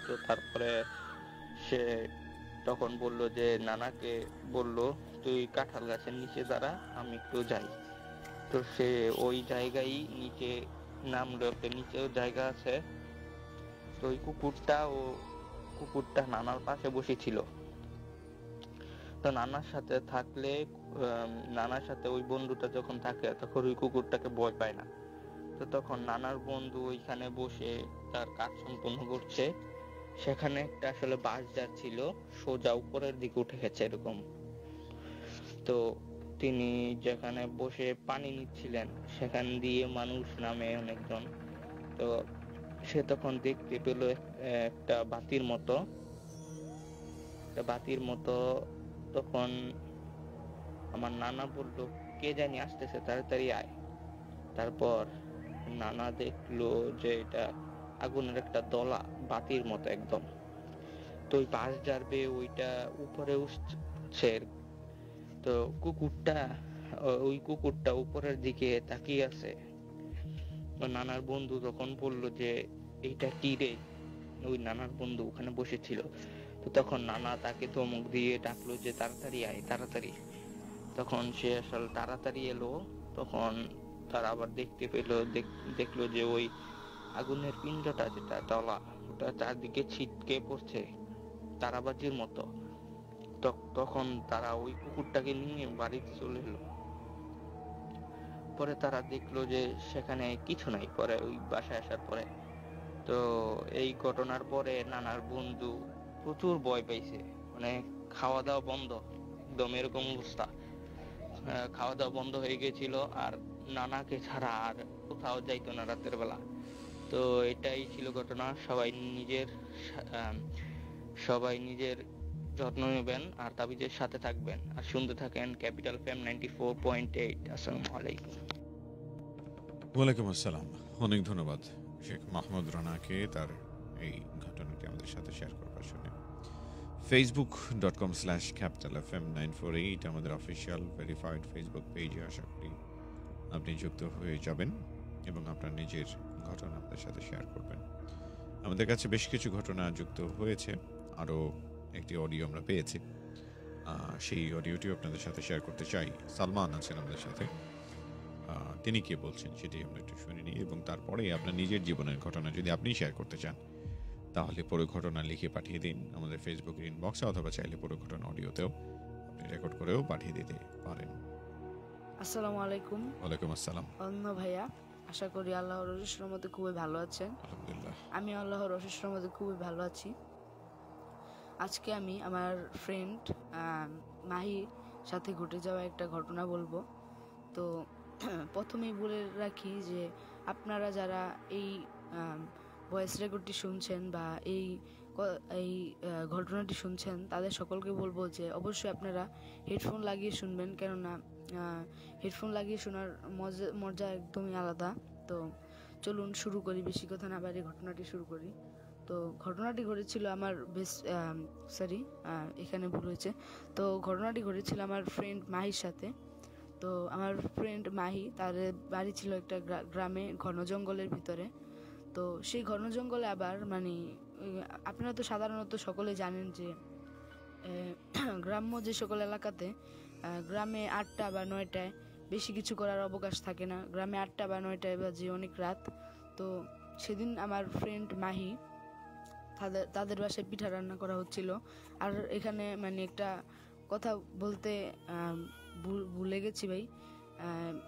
তো তারপরে সে তখন বলল যে, নানাকে বলল, তুই কাঁঠাল গাছের নিচে দাঁড়া, আমি একটু যাই। তো সে ওই জায়গায় নিচে নামলো নিচেও জায়গা আছে। তো ওই কুকুরটা ও কুকুরটা নানার পাশে বসেছিল। তো নানার সাথে থাকলে নানার সাথে ওই বন্ধুটা যখন থাকে, তখন ওই কুকুরটাকে ভয় পায় না। তো তখন নানার বন্ধু ওইখানে বসে তার কাজ সম্পূর্ণ করছে। সেখানে একটা আসলে বাঁশ ছিল সোজা উপরের দিকে উঠে গেছে এরকম। তো তিনি যেখানে বসে পানি নিচ্ছিলেন, সেখান দিয়ে মানুষ নামে অনেকজন। তো সে তখন দেখতে পেল একটা বাতির মতো। একটা বাতির মতো তখন আমার নানা বলল, কে জানি আসতেছে, তাড়াতাড়ি আয়। তারপর নানা দেখল যে এটা আগুনের একটা দলা বাতির মতো একদম। তো ওই বাস যাবে ওইটা উপরে উঠছে। তো কুকুরটা, ওই কুকুরটা উপরের দিকে তাকিয়ে আছে। নানার বন্ধু তখন বলল যে, এইটা কি রে? ওই নানার বন্ধু ওখানে বসেছিল। তো তখন নানা তাকে ধমক দিয়ে ডাকলো যে, তাড়াতাড়ি আয়, তাড়াতাড়ি। তখন সে আসলে তাড়াতাড়ি এলো। তখন তার আবার দেখতে পেল, দেখ- দেখল যে ওই আগুনের পিণ্ডটা যেটা, তলা, ওটা চারদিকে ছিটকে পড়ছে তারাবাজির মতো। তখ- তখন তারা ওই কুকুরটাকে নিয়ে বাড়িতে চলে এলো। পরে তারা দেখল যে সেখানে কিছু নাই, পরে ওই বাসায় আসার পরে। তো এই ঘটনার পরে নানার বন্ধু প্রচুর ভয় পাইছে মানে খাওয়া দাওয়া বন্ধ, একদম এরকম অবস্থা। খাওয়া দাওয়া বন্ধ হয়ে গেছিল, আর নানাকে ছাড়া আর কোথাও যাইতো না রাতের বেলা। তো এটাই ছিল ঘটনা। সবাই নিজের সবাই নিজের যত্ন নেবেন আর তাবিজের সাথে থাকবেন। আর শুনতে থাকেন capital FM ninety four point eight. আসসালামু আলাইকুম। ওয়ালাইকুম আসসালাম। অনেক ধন্যবাদ শেখ মাহমুদ রানাকে তার এই ঘটনাটি আমাদের সাথে শেয়ার করবার জন্য। Facebook dot com slash capital F M nine four eight আমাদের অফিসিয়াল ভেরিফাইড ফেসবুক পেজে আশা করি আপনি যুক্ত হয়ে যাবেন এবং আপনার নিজের ঘটনা আপনার সাথে শেয়ার করবেন। আমাদের কাছে বেশ কিছু ঘটনা যুক্ত হয়েছে। আরও একটি অডিও আমরা পেয়েছি। সেই অডিওটিও আপনাদের সাথে শেয়ার করতে চাই। সালমান আছেন আমাদের সাথে। তিনি কে বলছেন সেটি আমরা একটু শুনে নিই এবং তারপরে আপনার নিজের জীবনের ঘটনা যদি আপনি শেয়ার করতে চান তাহলে পুরো ঘটনা লিখে পাঠিয়ে দিন আমাদের ফেসবুকের ইনবক্সে অথবা চাইলে পুরো ঘটনা অডিওতেও আপনি রেকর্ড করেও পাঠিয়ে দিতে পারেন। আসসালামু আলাইকুম। ওয়ালাইকুম আসসালাম। অন্য ভাইয়া। আশা করি আল্লাহর অশেষ রহমতে খুবই ভালো আছেন। আমি আল্লাহর অশেষ রহমতে খুবই ভালো আছি। আজকে আমি আমার ফ্রেন্ড মাহি সাথে ঘটে যাওয়া একটা ঘটনা বলব। তো প্রথমেই বলে রাখি যে আপনারা যারা এই ভয়েস রেকর্ডটি শুনছেন বা এই এই ঘটনাটি শুনছেন তাদের সকলকে বলব যে অবশ্যই আপনারা হেডফোন লাগিয়ে শুনবেন। কেননা হেডফোন লাগিয়ে শোনার মজা মজা একদমই আলাদা। তো চলুন শুরু করি, বেশি কথা না বাইরে ঘটনাটি শুরু করি। তো ঘটনাটি ঘটেছিল আমার বেশ সরি এখানে ভুল হয়েছে। তো ঘটনাটি ঘটেছিল আমার ফ্রেন্ড মাহির সাথে। তো আমার ফ্রেন্ড মাহি তার বাড়ি ছিল একটা গ্রা- গ্রামে ঘন জঙ্গলের ভিতরে। তো সেই ঘন জঙ্গলে আবার মানে আপনারা তো সাধারণত সকলে জানেন যে গ্রাম্য যে সকল এলাকাতে গ্রামে আটটা বা নয়টায় বেশি কিছু করার অবকাশ থাকে না। গ্রামে আটটা বা নয়টায় বা বাজে অনেক রাত। তো সেদিন আমার ফ্রেন্ড মাহি, তাদের তাদের বাসায় পিঠা রান্না করা হচ্ছিল। আর এখানে মানে একটা কথা বলতে ভুল- গেছি ভাই।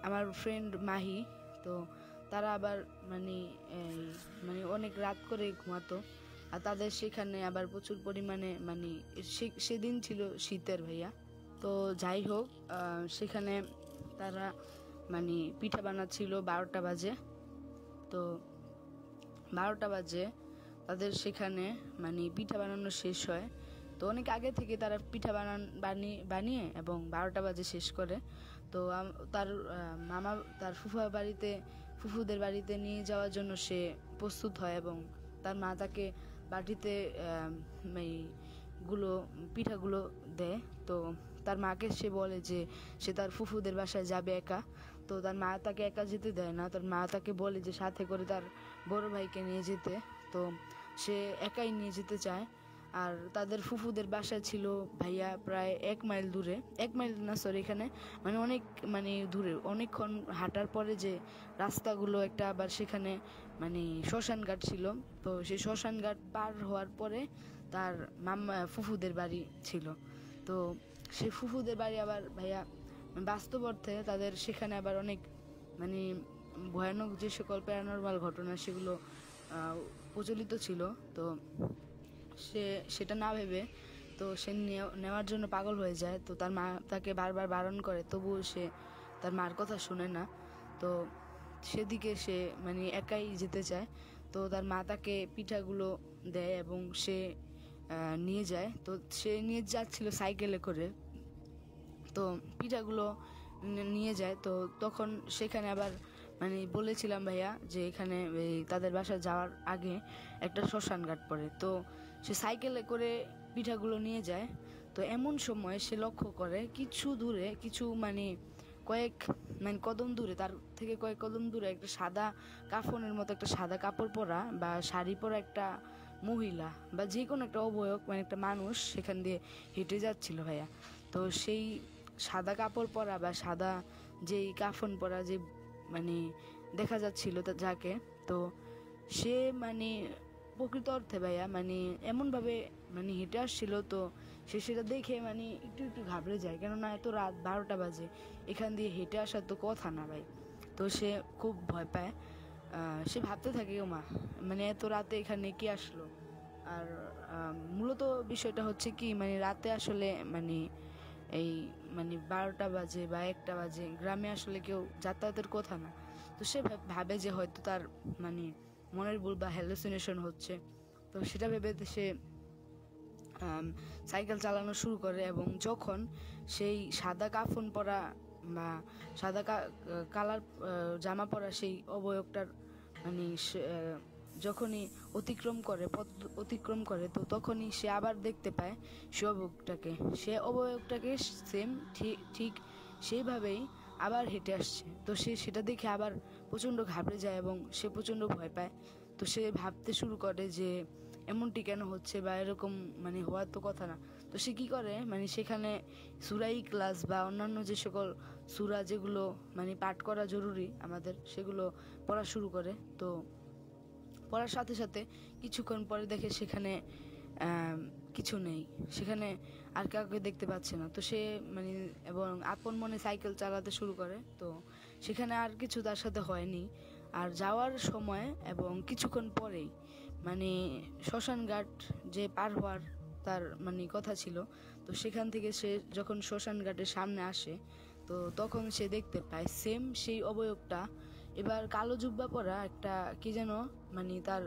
আমার ফ্রেন্ড মাহি, তো তারা আবার মানে মানে অনেক রাত করে ঘুমাতো। আর তাদের সেখানে আবার প্রচুর পরিমাণে মানে সেদিন ছিল শীতের ভাইয়া। তো যাই হোক সেখানে তারা মানে পিঠা বানাচ্ছিল বারোটা বাজে। তো বারোটা বাজে, তাদের সেখানে মানে পিঠা বানানো শেষ হয়। তো অনেক আগে থেকে তারা পিঠা বানান বানিয়ে বানিয়ে এবং বারোটা বাজে শেষ করে। তো তার মামা, তার ফুফা বাড়িতে, ফুফুদের বাড়িতে নিয়ে যাওয়ার জন্য সে প্রস্তুত হয় এবং তার মা তাকে বাটিতে গুলো, পিঠাগুলো দেয়। তো তার মাকে সে বলে যে সে তার ফুফুদের বাসায় যাবে একা। তো তার মা তাকে একা যেতে দেয় না। তার মা তাকে বলে যে সাথে করে তার বড় ভাইকে নিয়ে যেতে। তো সে একাই নিয়ে যেতে চায়। আর তাদের ফুফুদের বাসা ছিল ভাইয়া প্রায় এক মাইল দূরে। এক মাইল না সরি এখানে মানে অনেক মানে দূরে। অনেকক্ষণ হাঁটার পরে যে রাস্তাগুলো একটা আবার সেখানে মানে শ্মশান ঘাট ছিল। তো সেই শ্মশান ঘাট পার হওয়ার পরে তার মামা ফুফুদের বাড়ি ছিল। তো সেই ফুফুদের বাড়ি আবার ভাইয়া বাস্তব অর্থে তাদের সেখানে আবার অনেক মানে ভয়ানক যে সকল প্যারানর্মাল ঘটনা সেগুলো প্রচলিত ছিল। তো সে, সেটা না ভেবে তো সে নেও- নেওয়ার জন্য পাগল হয়ে যায়। তো তার মা তাকে বারবার বারণ করে, তবুও সে তার মার কথা শুনে না। তো সেদিকে সে মানে একাই যেতে চায়। তো তার মা তাকে পিঠাগুলো দেয় এবং সে নিয়ে যায়। তো সে নিয়ে যাচ্ছিল সাইকেলে করে। তো পিঠাগুলো নিয়ে যায়। তো তখন সেখানে আবার মানে বলেছিলাম ভাইয়া যে এখানে তাদের বাসায় যাওয়ার আগে একটা শ্মশান ঘাট পড়ে। তো সে সাইকেলে করে পিঠাগুলো নিয়ে যায়। তো এমন সময় সে লক্ষ্য করে কিছু দূরে কিছু মানে কয়েক মানে কদম দূরে, তার থেকে কয়েক কদম দূরে একটা সাদা কাফনের মতো একটা সাদা কাপড় পরা বা শাড়ি পরা একটা মহিলা বা যে কোনো একটা অবয়ব মানে একটা মানুষ সেখান দিয়ে হেঁটে যাচ্ছিল ভাইয়া। তো সেই সাদা কাপড় পরা বা সাদা যেই কাফন পরা যে মানে দেখা যাচ্ছিল তা যাকে, তো সে মানে প্রকৃত অর্থে ভাইয়া মানে এমনভাবে মানে হেঁটে আসছিল, তো সে সেটা দেখে মানে একটু একটু ঘাবড়ে যায়। কেননা এত রাত বারোটা বাজে, এখান দিয়ে হেঁটে আসার তো কথা না ভাই। তো সে খুব ভয় পায়। সে ভাবতে থাকে, ও মা মানে এত রাতে এখানে কি আসলো? আর মূলত বিষয়টা হচ্ছে কি মানে রাতে আসলে মানে এই মানে বারোটা বাজে বা একটা বাজে, গ্রামে আসলে কেউ যাতায়াতের কথা না। তো সে ভাব- যে হয়তো তার মানে মনের ভুল বা হ্যালুসিনেশন হচ্ছে। তো সেটা ভেবে সে সাইকেল চালানো শুরু করে এবং যখন সেই সাদা কাফন পরা বা সাদা কালার জামা পরা সেই অবয়বটার মানে যখনই অতিক্রম করে, পথ অতিক্রম করে, তো তখনই সে আবার দেখতে পায় সে অবয়বটাকে। সে অবয়বটাকে সেম ঠিক ঠিক সেইভাবেই আবার হেঁটে আসছে। তো সে সেটা দেখে আবার প্রচণ্ড ঘাবড়ে যায় এবং সে প্রচণ্ড ভয় পায়। তো সে ভাবতে শুরু করে যে এমনটি কেন হচ্ছে বা এরকম মানে হওয়ার তো কথা না। তো সে কী করে? মানে সেখানে সুরাই ক্লাস বা অন্যান্য যে সকল সুরা যেগুলো মানে পাঠ করা জরুরি আমাদের, সেগুলো পড়া শুরু করে। তো পড়ার সাথে সাথে কিছুক্ষণ পরে দেখে সেখানে কিছু নেই। সেখানে আর কাউকে দেখতে পাচ্ছে না। তো সে মানে এবং আপন মনে সাইকেল চালাতে শুরু করে। তো সেখানে আর কিছু তার সাথে হয়নি। আর যাওয়ার সময় এবং কিছুক্ষণ পরেই মানে শ্মশান ঘাট যে পার হওয়ার তার মানে কথা ছিল। তো সেখান থেকে সে যখন শ্মশান ঘাটের সামনে আসে তো তখন সে দেখতে পায় সেম সেই অবয়বটা। এবার কালো জুব্বা পরা একটা, কি যেন মানে তার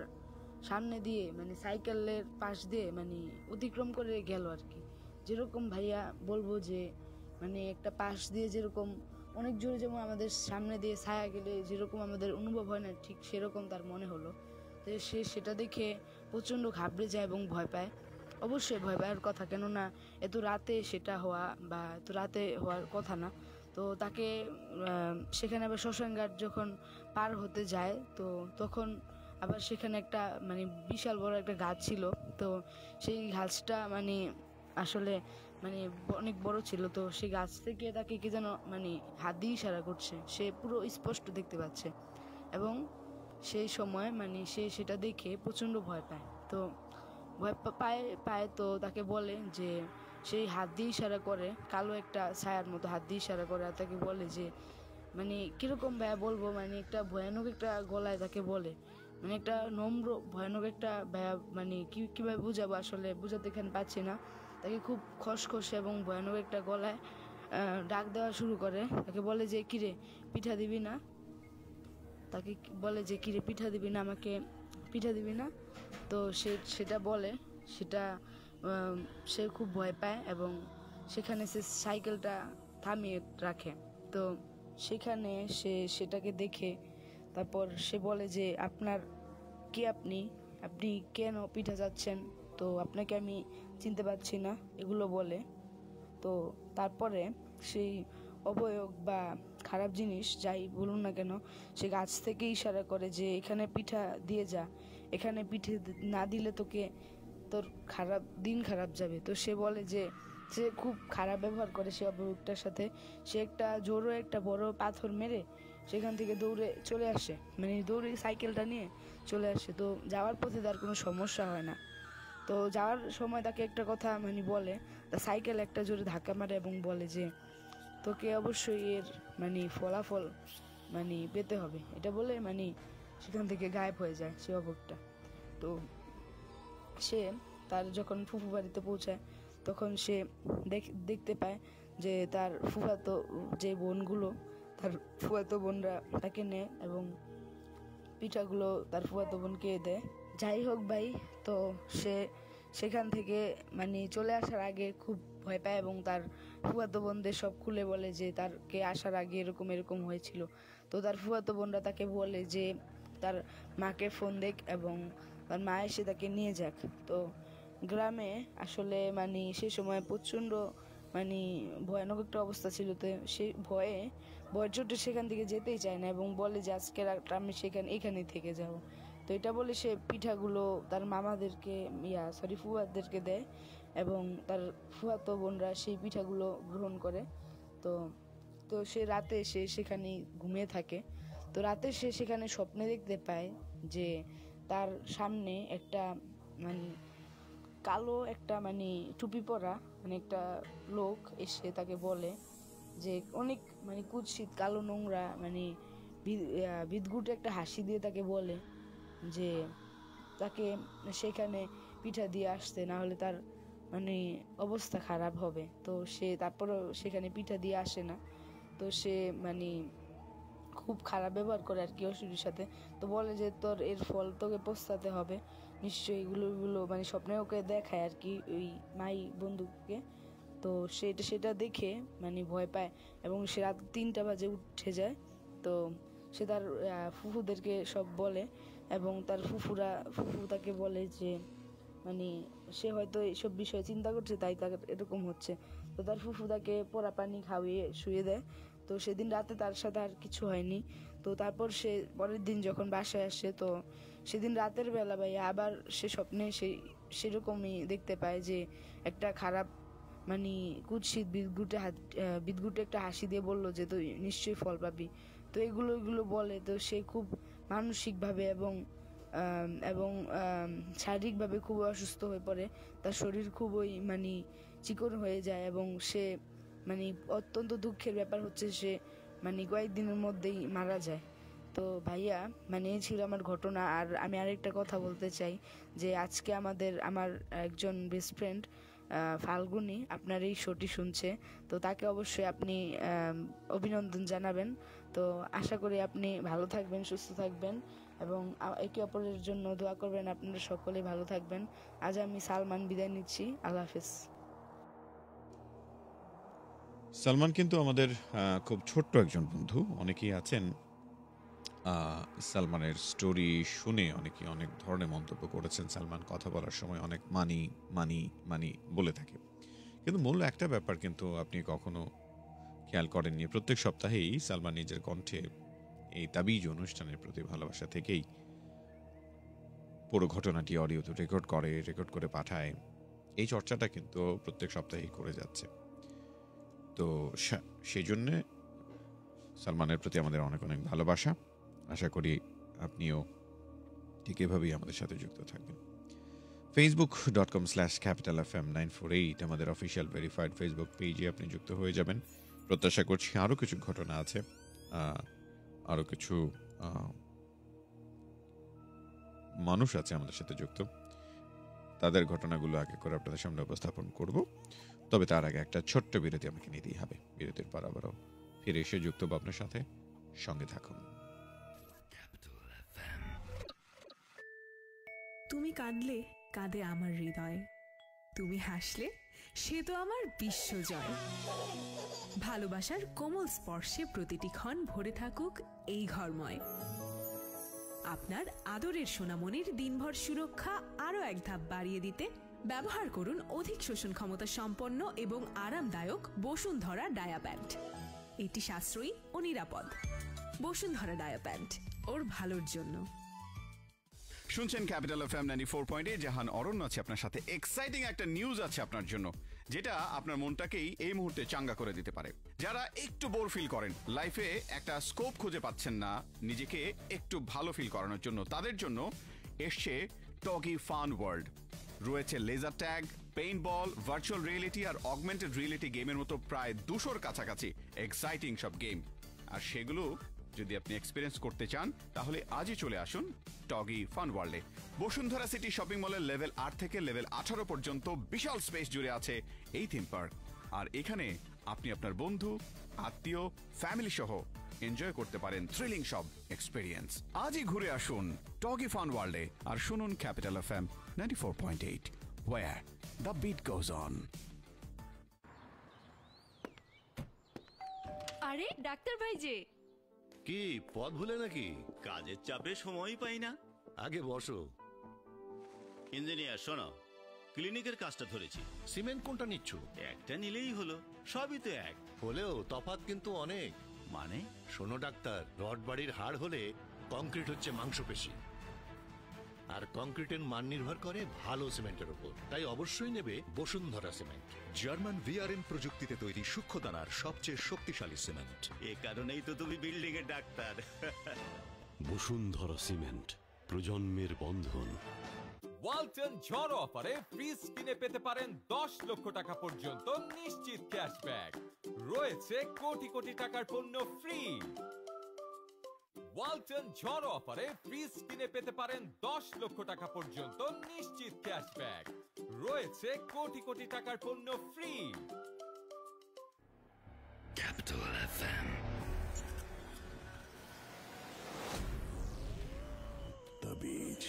সামনে দিয়ে মানে সাইকেলের পাশ দিয়ে মানে অতিক্রম করে গেল আর কি। যেরকম ভাইয়া বলব যে মানে একটা পাশ দিয়ে যেরকম, অনেক জোরে যেমন আমাদের সামনে দিয়ে ছায়া গেলে যেরকম আমাদের অনুভব হয় না, ঠিক সেরকম তার মনে হলো। তো সে সেটা দেখে প্রচণ্ড ঘাবড়ে যায় এবং ভয় পায়। অবশ্যই ভয় পাওয়ার কথা, কেননা এত রাতে সেটা হওয়া বা এত রাতে হওয়ার কথা না। তো তাকে সেখানে আবার শ্মশান ঘাট যখন পার হতে যায়, তো তখন আবার সেখানে একটা মানে বিশাল বড় একটা গাছ ছিল। তো সেই গাছটা মানে আসলে মানে অনেক বড় ছিল। তো সেই গাছ থেকে তাকে কি যেন মানে হাত দিয়ে ইশারা করছে। সে পুরো স্পষ্ট দেখতে পাচ্ছে এবং সেই সময় মানে সে সেটা দেখে প্রচণ্ড ভয় পায়। তো ভয় পায় পায় তো তাকে বলে যে সেই হাত দিয়ে ইশারা করে, কালো একটা ছায়ার মতো হাত দিয়ে ইশারা করে আর তাকে বলে যে মানে কীরকম ভাইয়া বলব মানে একটা ভয়ানক একটা গলায় তাকে বলে। মানে একটা নম্র, ভয়ানক একটা ভাইয়া মানে কী, কীভাবে বুঝাবো আসলে? বুঝাতে এখানে পাচ্ছি না। তাকে খুব খসখসে এবং ভয়ানক একটা গলায় ডাক দেওয়া শুরু করে। তাকে বলে যে কিরে পিঠা দিবি না? তাকে বলে যে কিরে পিঠা দিবি না, আমাকে পিঠা দিবি না? তো সে, সেটা বলে। সেটা সে খুব ভয় পায় এবং সেখানে সে সাইকেলটা থামিয়ে রাখে। তো সেখানে সে সেটাকে দেখে তারপর সে বলে যে, আপনার কে আপনি? আপনি কেন পিঠা যাচ্ছেন তো আপনাকে আমি চিনতে পারছি না। এগুলো বলে। তো তারপরে সেই অবয়ব বা খারাপ জিনিস যাই বলুন না কেন, সে গাছ থেকে ইশারা করে যে, এখানে পিঠা দিয়ে যা। এখানে পিঠে না দিলে তোকে তোর খারাপ, দিন খারাপ যাবে। তো সে বলে যে, সে খুব খারাপ ব্যবহার করে সে অভিভাবকটার সাথে। সে একটা জোরো একটা বড় পাথর মেরে সেখান থেকে দৌড়ে চলে আসে। মানে দৌড়ে সাইকেলটা নিয়ে চলে আসে। তো যাওয়ার পথে তার কোনো সমস্যা হয় না। তো যাওয়ার সময় তাকে একটা কথা মানে বলে, তা সাইকেল একটা জোরে ধাক্কা মারে এবং বলে যে, তোকে অবশ্যই এর মানে ফলাফল মানে পেতে হবে। এটা বলে মানে সেখান থেকে গায়েব হয়ে যায় সে অবকটা তো সে তার যখন ফুফু বাড়িতে পৌঁছায়, তখন সে দেখ- দেখতে পায় যে তার ফুফাতো যে বোনগুলো, তার ফুফাতো বোনরা তাকে নেয় এবং পিঠাগুলো তার ফুফাতো বোনকে দেয়। যাই হোক ভাই, তো সে সেখান থেকে মানে চলে আসার আগে খুব ভয় পায় এবং তার ফুফাতো বোনদের সব খুলে বলে যে তারকে আসার আগে এরকম এরকম হয়েছিল। তো তার ফুফাতো বোনরা তাকে বলে যে তার মাকে ফোন দেখ এবং তার মা এসে তাকে নিয়ে যাক। তো গ্রামে আসলে মানে সে সময় প্রচণ্ড মানে ভয়ানক একটা অবস্থা ছিল। তো সে ভয়ে চোটে সেখান থেকে যেতেই চায় না এবং বলে যে, আজকে আমি সেখানে, এখানেই থেকে যাব। তো এটা বলে সে পিঠাগুলো তার মামাদেরকে, ইয়া সরি ফুয়াদেরকে দেয় এবং তার ফুয়াতো বোনরা সেই পিঠাগুলো গ্রহণ করে। তো তো সে রাতে সে সেখানে ঘুমিয়ে থাকে। তো রাতে সে সেখানে স্বপ্নে দেখতে পায় যে তার সামনে একটা মানে কালো একটা মানে টুপি পরা মানে একটা লোক এসে তাকে বলে যে, অনেক মানে কুৎসিত, কালো নোংরা মানে বি- একটা হাসি দিয়ে তাকে বলে যে, তাকে সেখানে পিঠা দিয়ে আসতে, না হলে তার মানে অবস্থা খারাপ হবে। তো সে তারপরেও সেখানে পিঠা দিয়ে আসে না। তো সে মানে খুব খারাপ ব্যবহার করে আর কি অসুরের সাথে। তো বলে যে তোর এর ফল তোকে পস্তাতে হবে। নিশ্চয়ই এগুলো এগুলো মানে স্বপ্নে ওকে দেখায় আর কি ওই মাই বন্ধুকে। তো সেটা সেটা দেখে মানে ভয় পায় এবং সে রাত তিনটা বাজে উঠে যায়। তো সে তার ফুফুদেরকে সব বলে এবং তার ফুফুরা, ফুফু তাকে বলে যে মানে সে হয়তো এইসব বিষয়ে চিন্তা করছে, তাই তার এরকম হচ্ছে। তো তার ফুফু তাকে পোড়া পানি খাওয়িয়ে শুয়ে দেয়। তো সেদিন রাতে তার সাথে আর কিছু হয়নি। তো তারপর সে পরের দিন যখন বাসায় আসে তো সেদিন রাতের বেলা ভাই আবার সে স্বপ্নে সেই সেরকমই দেখতে পায় যে একটা খারাপ মানে কুৎসিত বিদগুটে হাত আহ, বিদগুটে একটা হাসি দিয়ে বলল যে তুই নিশ্চয়ই ফল পাবি। তো এগুলো এগুলো বলে তো সে খুব মানসিকভাবে এবং এবং শারীরিকভাবে খুব অসুস্থ হয়ে পড়ে। তার শরীর খুবই মানে চিকন হয়ে যায় এবং সে মানে অত্যন্ত দুঃখের ব্যাপার হচ্ছে সে মানে কয়েকদিনের মধ্যেই মারা যায়। তো ভাইয়া মানে এই ছিল আমার ঘটনা। আর আমি আরেকটা কথা বলতে চাই, যে আজকে আমাদের, আমার একজন বেস্ট ফ্রেন্ড ফাল্গুনি, আপনার এই শোটি শুনছে। তো তাকে অবশ্যই আপনি অভিনন্দন জানাবেন। তো আশা করি আপনি ভালো থাকবেন, সুস্থ থাকবেন। এবং একে অপরের জন্য দোয়া করবেন। আপনারা সকলে ভালো থাকবেন। আজ আমি সালমান বিদায় নিচ্ছি। আল্লাহ হাফিজ। সালমান কিন্তু আমাদের খুব ছোট্ট একজন বন্ধু। অনেকেই আছেন সালমানের স্টোরি শুনে অনেকে অনেক ধরনের মন্তব্য করেছেন। সালমান কথা বলার সময় অনেক মানি মানি মানি বলে থাকে। কিন্তু মূল একটা ব্যাপার কিন্তু আপনি কখনো খেয়াল করেননি। প্রত্যেক সপ্তাহেই সালমান নিজের কণ্ঠে এই তাবিজ অনুষ্ঠানের প্রতি ভালোবাসা থেকেই পুরো ঘটনাটি অডিওতে রেকর্ড করে রেকর্ড করে পাঠায়। এই চর্চাটা কিন্তু প্রত্যেক সপ্তাহেই করে যাচ্ছে। তো সেই জন্যে সালমানের প্রতি আমাদের অনেক অনেক ভালোবাসা। আশা করি আপনিও ঠিক এভাবেই আমাদের সাথে যুক্ত থাকবেন। Facebook dot com slash capital F M nine four eight আমাদের অফিসিয়াল ভেরিফাইড ফেসবুক পেজে আপনি যুক্ত হয়ে যাবেন। প্রত্যাশা করছি আরও কিছু ঘটনা আছে আরও কিছু মানুষ আছে আমাদের সাথে যুক্ত। তাদের ঘটনাগুলো আগে করে আপনাদের সামনে উপস্থাপন করব। তবে তার আগে একটা ছোট্ট বিরতি আমাকে নিতেই হবে। বিরতির পর আবারও ফিরে এসে যুক্ত আপনার সাথে সঙ্গে থাকুন। তুমি কাঁদলে, কাঁদে আমার হৃদয়। তুমি হাসলে, সে তো আমার বিশ্বজয়। ভালোবাসার কোমল স্পর্শে প্রতিটি ক্ষণ ভরে থাকুক এই ঘরময়। আপনার আদরের সোনামণির দিনভর সুরক্ষা আরও এক ধাপ বাড়িয়ে দিতে ব্যবহার করুন অধিক শোষণ ক্ষমতা সম্পন্ন এবং আরামদায়ক বসুন্ধরা ডায়া প্যান্ট। এটি সাশ্রয়ী ও নিরাপদ। বসুন্ধরা ডায়া প্যান্ট, ওর ভালোর জন্য। শুনছেন capital F M ninety four পয়েন্টে জাহান অরণ্য আছে আপনার সাথে। এক্সাইটিং একটা নিউজ আছে আপনার জন্য, যেটা আপনার মনটাকেই এই মুহূর্তে চাঙ্গা করে দিতে পারে। যারা একটু বোর ফিল করেন লাইফে একটা স্কোপ খুঁজে পাচ্ছেন না, নিজেকে একটু ভালো ফিল করানোর জন্য, তাদের জন্য এসছে টগি ফান ওয়ার্ল্ড রয়েছে laser tag paint ball virtual reality আর অগমেন্টেড রিয়েলিটি গেমের মতো প্রায় দুশোর কাছাকাছি এক্সাইটিং সব গেম আর সেগুলো যদি আপনি এক্সপিরিয়েন্স করতে চান, তাহলে আজই চলে আসুন টগি ফান ওয়ার্ল্ডে বসুন্ধরা সিটি শপিং মলের লেভেল আট থেকে লেভেল আঠারো পর্যন্ত বিশাল স্পেস জুড়ে আছে এই থিম পার্ক আর এখানে আপনি আপনার বন্ধু, আত্মীয় ফ্যামিলি সহ এনজয় করতে পারেন থ্রিলিং সব এক্সপিরিয়েন্স আজই ঘুরে আসুন টগি ফান ওয়ার্ল্ডে আর শুনুন capital F M ninety four point eight where the beat goes on আরে ডাক্তার ভাই যে কি পথ ভুলে নাকি? কাজের চাপে সময়ই পাই না। আগে বসো। ইঞ্জিনিয়ার শোনো। ক্লিনিকের কাজটা ধরেছি। সিমেন্ট কোনটা নিচ্ছ? একটা নিলেই হলো। সবই তো এক। হলেও তফাৎ কিন্তু অনেক। মানে? শোনো ডাক্তার রড বাড়ির হাড় হলে কংক্রিট হচ্ছে মাংসপেশি। আর কংক্রিটের মান নির্ভর করে ভালো সিমেন্টের উপর। তাই অবশ্যই নেবে বসুন্ধরা সিমেন্ট। জার্মান ভিআরএম প্রযুক্তিতে তৈরি সূক্ষ্ম দানার সবচেয়ে শক্তিশালী সিমেন্ট। এ কারণেই তো তুমি বিল্ডিং এর ডাক্তার। বসুন্ধরা সিমেন্ট প্রজন্মের বন্ধন। ওয়ালটন ঝড় অফারে ফ্রিজ কিনে পেতে পারেন দশ লক্ষ টাকা পর্যন্ত নিশ্চিত ক্যাশব্যাক। রয়েছে কোটি কোটি টাকার পণ্য ফ্রি। ওয়ালটন ঝড় অফারে ফ্রিজ কিনে পেতে পারেন দশ লক্ষ টাকা পর্যন্ত নিশ্চিত ক্যাশব্যাক। রয়েছে কোটি কোটি টাকার পণ্য free. Capital FM. The beach.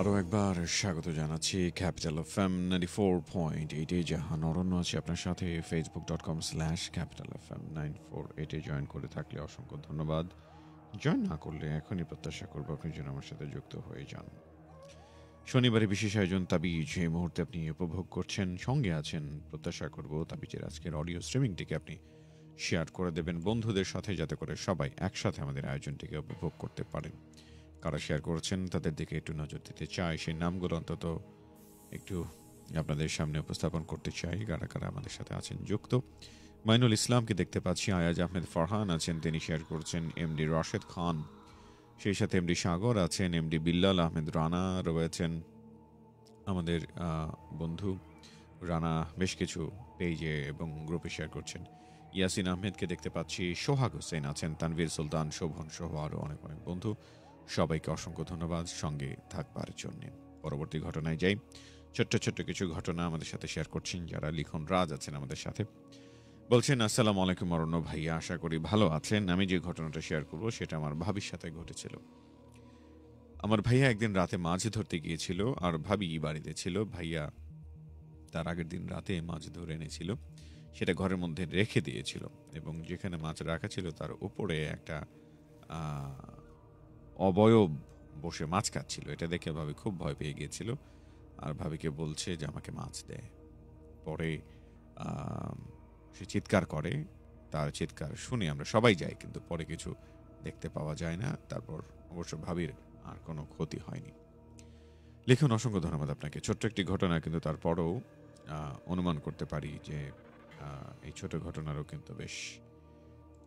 আরও একবার স্বাগত জানাচ্ছি capital of M ninety four point এইটে জাহান অরণ্য আছে আপনার সাথে Facebook dot com slash capital F M nine four এইটে জয়েন করে থাকলে অসংখ্য ধন্যবাদ। জয়েন না করলে এখনই প্রত্যাশা করব আপনি যেন আমার সাথে যুক্ত হয়ে যান। শনিবারে বিশেষ আয়োজন তাবিজ, এই মুহূর্তে আপনি উপভোগ করছেন, সঙ্গে আছেন, প্রত্যাশা করব তাবিজের আজকের অডিও স্ট্রিমিংটিকে আপনি শেয়ার করে দেবেন বন্ধুদের সাথে, যাতে করে সবাই একসাথে আমাদের আয়োজনটিকে উপভোগ করতে পারেন। কারা শেয়ার করেছেন, তাদের দিকে একটু নজর দিতে চাই। সেই নামগুলো অন্তত একটু আপনাদের সামনে উপস্থাপন করতে চাই, কারা কারা আমাদের সাথে আছেন যুক্ত। মাইনুল ইসলামকে দেখতে পাচ্ছি আয়াজ আহমেদ ফরহান আছেন, তিনি শেয়ার করছেন এমডি রাশেদ খান। সেই সাথে এমডি সাগর আছেন এমডি বিল্লাল আহমেদ রানা রয়েছেন। আমাদের বন্ধু রানা বেশ কিছু পেজে এবং গ্রুপে শেয়ার করছেন। ইয়াসিন আহমেদকে দেখতে পাচ্ছি, সোহাগ হোসেন আছেন, তানভীর সুলতান, শোভন সহ আরও অনেক অনেক বন্ধু। সবাইকে অসংখ্য ধন্যবাদ। সঙ্গে থাকবার জন্য। পরবর্তী ঘটনায় যাই। ছোট্ট ছোট্ট কিছু ঘটনা আমাদের সাথে শেয়ার করছেন। যারা লিখন রাজ আছেন আমাদের সাথে। বলছেন, আসসালামু আলাইকুম অরণ্য ভাইয়া আশা করি ভালো আছেন। আমি যে ঘটনাটা শেয়ার করব, সেটা আমার ভাবির সাথে ঘটেছিল। আমার ভাইয়া একদিন রাতে মাছ ধরতে গিয়েছিল আর ভাবি বাড়িতে ছিল। ভাইয়া তার আগের দিন রাতে মাছ ধরে এনেছিল। সেটা ঘরের মধ্যে রেখে দিয়েছিল এবং যেখানে মাছ রাখা ছিল তার উপরে একটা অবয়ব বসে মাছ খাচ্ছিল। এটা দেখে ভাবি খুব ভয় পেয়ে গিয়েছিল। আর ভাবিকে বলছে যে, আমাকে মাছ দেয় পরে সে চিৎকার করে। তার চিৎকার শুনে আমরা সবাই যাই, কিন্তু পরে কিছু দেখতে পাওয়া যায় না। তারপর অবশ্য ভাবির আর কোনো ক্ষতি হয়নি। লিখুন, অসংখ্য ধন্যবাদ আপনাকে। ছোট্ট একটি ঘটনা, কিন্তু তারপরেও অনুমান করতে পারি যে এই ছোট ঘটনারও কিন্তু বেশ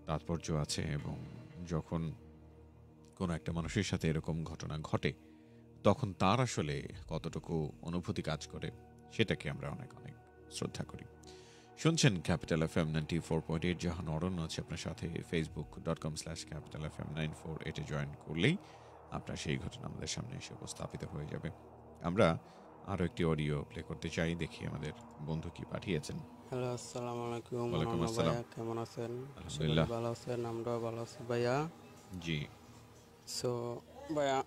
তাৎপর্য আছে এবং যখন কোনো একটা মানুষের সাথে এরকম ঘটনা ঘটে তখন তার আসলে কতটুকু অনুভূতি কাজ করে সেটাকে আমরা অনেক অনেক শ্রদ্ধা করি। শুনছেন capital F M ninety four point eight Jahan Aranya আছে আপনার সাথে Facebook dot com slash capital F M nine four এইটে জয়েন করলেই আপনার সেই ঘটনা আমাদের সামনে এসে উপস্থাপিত হয়ে যাবে। আমরা আরও একটি অডিও প্লে করতে চাই দেখি আমাদের বন্ধু কি পাঠিয়েছেন। হ্যালো আসসালামু আলাইকুম। ভাইয়া কেমন আছেন? আলহামদুলিল্লাহ। ভালো আছেন আমরাও ভালো আছি ভাইয়া। জি। সো ভাইয়া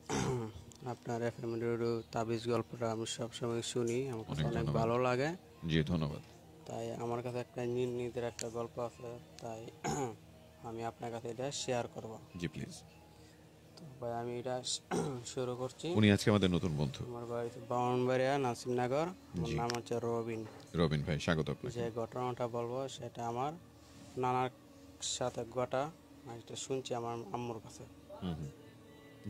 আপনার এফ এম রেডিও তাবিজ গল্পটা আমি সবসময় শুনি আমার কাছে অনেক ভালো লাগে। জি ধন্যবাদ। তাই আমার কাছে একটা নির্নীতির একটা গল্প আছে তাই আমি আপনার কাছে এটা শেয়ার করব। জি প্লিজ তো ভাই আমি এটা শুরু করছি। উনি আজকে আমাদের নতুন বন্ধু। আমার বাড়ি বামনবাড়িয়া নাসিমনগর। আমার নাম হচ্ছে রবিন। রবিন ভাই স্বাগত আপনাকে। যে ঘটনাটা বলব সেটা আমার নানার সাথে ঘটা আমি এটা শুনছি আমার আম্মুর কাছে। হুম হুম।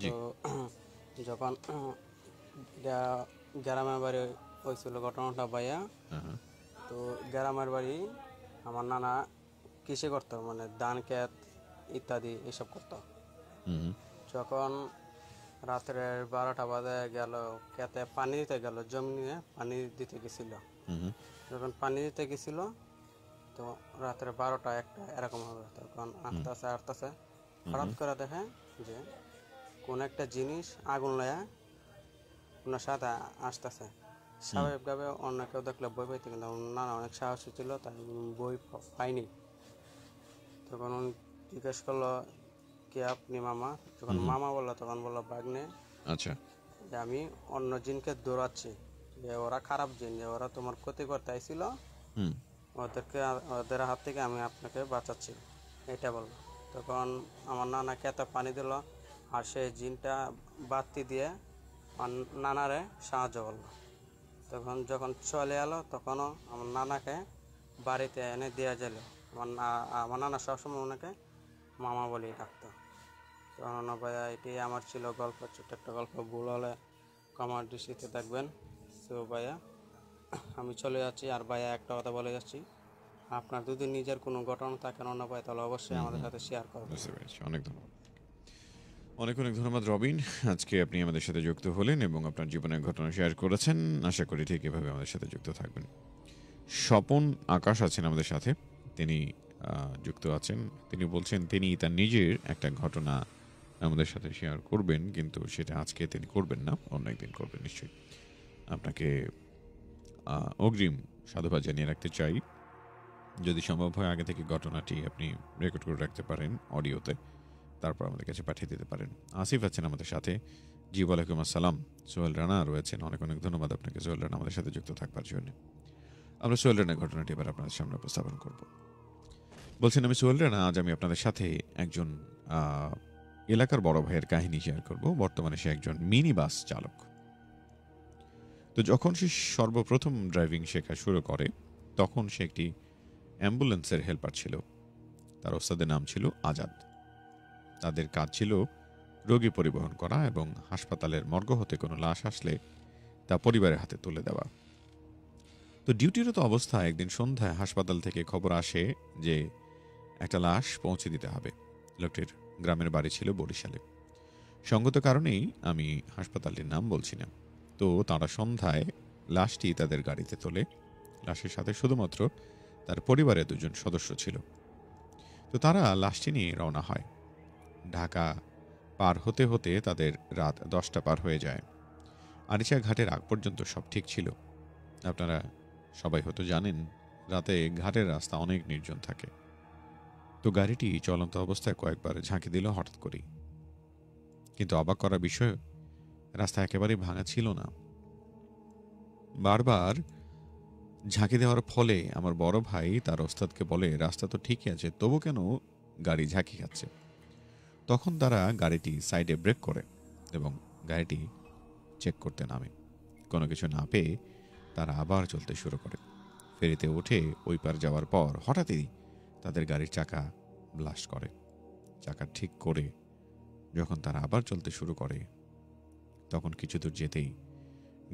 তো যখন গ্রামের বাড়ি হয়েছিল ঘটনাটা ভাইয়া। তো গ্রামের বাড়ি আমার নানা কৃষি করতো মানে ধান ক্ষেত ইত্যাদি এসব করতো। যখন রাত্রে বারোটা বাজে গেল খেতে পানি দিতে গেল জমিনে পানি দিতে গেছিল। যখন পানি দিতে গেছিল তো রাত্রে বারোটা একটা এরকম হবে তখন আটতাছে আটতাছে হঠাৎ করে দেখে যে কোন একটা জিনিস আগুন লয়া ওনার সাথে আসতেছে। স্বাভাবিকভাবে অন্য কেউ দেখলে বই পাইতে কিন্তু না না অনেক সাহসী ছিল তাই বই পাইনি তখন উনি জিজ্ঞেস করল কে আপনি মামা? যখন মামা বলল তখন বলল বাগনে আচ্ছা। যে আমি অন্য জিনকে দৌড়াচ্ছি। যে ওরা খারাপ জিন যে ওরা তোমার ক্ষতি করতে আইছিল। ওদেরকে ওদের হাত থেকে আমি আপনাকে বাঁচাচ্ছি। এটা বলল। তখন আমার নানা খেতে পানি দিল আর সেই জিনটা বাতি দিয়ে আমার নানারে সাহায্য করল। তখন যখন চলে এলো তখনও আমার নানাকে বাড়িতে এনে দেওয়া গেল। আমার না- আমার নানা সবসময় ওনাকে মামা বলেই ডাকতো। তখন ভাইয়া এটি আমার ছিল গল্প ছোট্ট একটা গল্প ভুল হলে কমার দৃষ্টিতে দেখবেন। তো ভাইয়া আমি চলে যাচ্ছি আর ভাইয়া একটা কথা বলে যাচ্ছি। আপনার যদি নিজের কোনো ঘটনা থাকে অন্য ভাই তাহলে অবশ্যই আমাদের সাথে শেয়ার করবেন। অনেক ধন্যবাদ। অনেক অনেক ধন্যবাদ, রবিন। আজকে আপনি আমাদের সাথে যুক্ত হলেন এবং আপনার জীবনের ঘটনা শেয়ার করেছেন। আশা করি ঠিক এভাবে আমাদের সাথে যুক্ত থাকবেন। স্বপন আকাশ আছেন আমাদের সাথে। তিনি যুক্ত আছেন। তিনি বলছেন, তিনি তার নিজের একটা ঘটনা আমাদের সাথে শেয়ার করবেন, কিন্তু সেটা আজকে তিনি করবেন না, অন্য একদিন করবেন নিশ্চয়ই। আপনাকে অগ্রিম সাধুবাদ জানিয়ে রাখতে চাই। যদি সম্ভব হয়, আগে থেকে ঘটনাটি আপনি রেকর্ড করে রাখতে পারেন অডিওতে তারপর আমাদের কাছে পাঠিয়ে দিতে পারেন। আসিফ আছেন আমাদের সাথে। জি, ওয়ালাইকুম আসসালাম। সোহেল রানা রয়েছেন। অনেক অনেক ধন্যবাদ আপনাকে। সোহেল রানা আমাদের সাথে যুক্ত থাকবার জন্য। আমরা সোহেল রানার ঘটনাটি এবার আপনাদের সামনে উপস্থাপন করব। বলছেন, আমি সোহেল রানা, আজ আমি আপনাদের সাথে একজন এলাকার বড় ভাইয়ের কাহিনী শেয়ার করব। বর্তমানে সে একজন মিনি বাস চালক। তো যখন সে সর্বপ্রথম ড্রাইভিং শেখা শুরু করে, তখন সে একটি অ্যাম্বুলেন্সের হেল্পার ছিল। তার ওস্তাদের নাম ছিল আজাদ। তাদের কাজ ছিল রোগী পরিবহন করা এবং হাসপাতালের মর্গ হতে কোনো লাশ আসলে তা পরিবারের হাতে তুলে দেওয়া। তো ডিউটিরত অবস্থায় একদিন সন্ধ্যায় হাসপাতাল থেকে খবর আসে যে একটা লাশ পৌঁছে দিতে হবে। লোকটির গ্রামের বাড়ি ছিল বরিশালে। সঙ্গত কারণেই আমি হাসপাতালটির নাম বলছি না। তো তারা সন্ধ্যায় লাশটি তাদের গাড়িতে তোলে। লাশের সাথে শুধুমাত্র তার পরিবারের দুজন সদস্য ছিল। তো তারা লাশটি নিয়ে রওনা হয়। ঢাকা পার হতে হতে তাদের রাত দশটা পার হয়ে যায়। আরিচা ঘাটের আগ পর্যন্ত সব ঠিক ছিল। আপনারা সবাই হয়তো জানেন, রাতে ঘাটের রাস্তা অনেক নির্জন থাকে। তো গাড়িটি চলন্ত অবস্থায় কয়েকবার ঝাঁকি দিল হঠাৎ করেই। কিন্তু অবাক করার বিষয়, রাস্তা একেবারেই ভাঙা ছিল না। বারবার ঝাঁকি দেওয়ার ফলে আমার বড় ভাই তার ওস্তাদকে বলে, রাস্তা তো ঠিকই আছে, তবু কেন গাড়ি ঝাঁকি খাচ্ছে? তখন তারা গাড়িটি সাইডে ব্রেক করে এবং গাড়িটি চেক করতে নামে। কোনো কিছু না পেয়ে তারা আবার চলতে শুরু করে। ফেরিতে উঠে ওই পার যাওয়ার পর হঠাৎই তাদের গাড়ির চাকা ব্লাস্ট করে। চাকা ঠিক করে যখন তারা আবার চলতে শুরু করে, তখন কিছু দূর যেতেই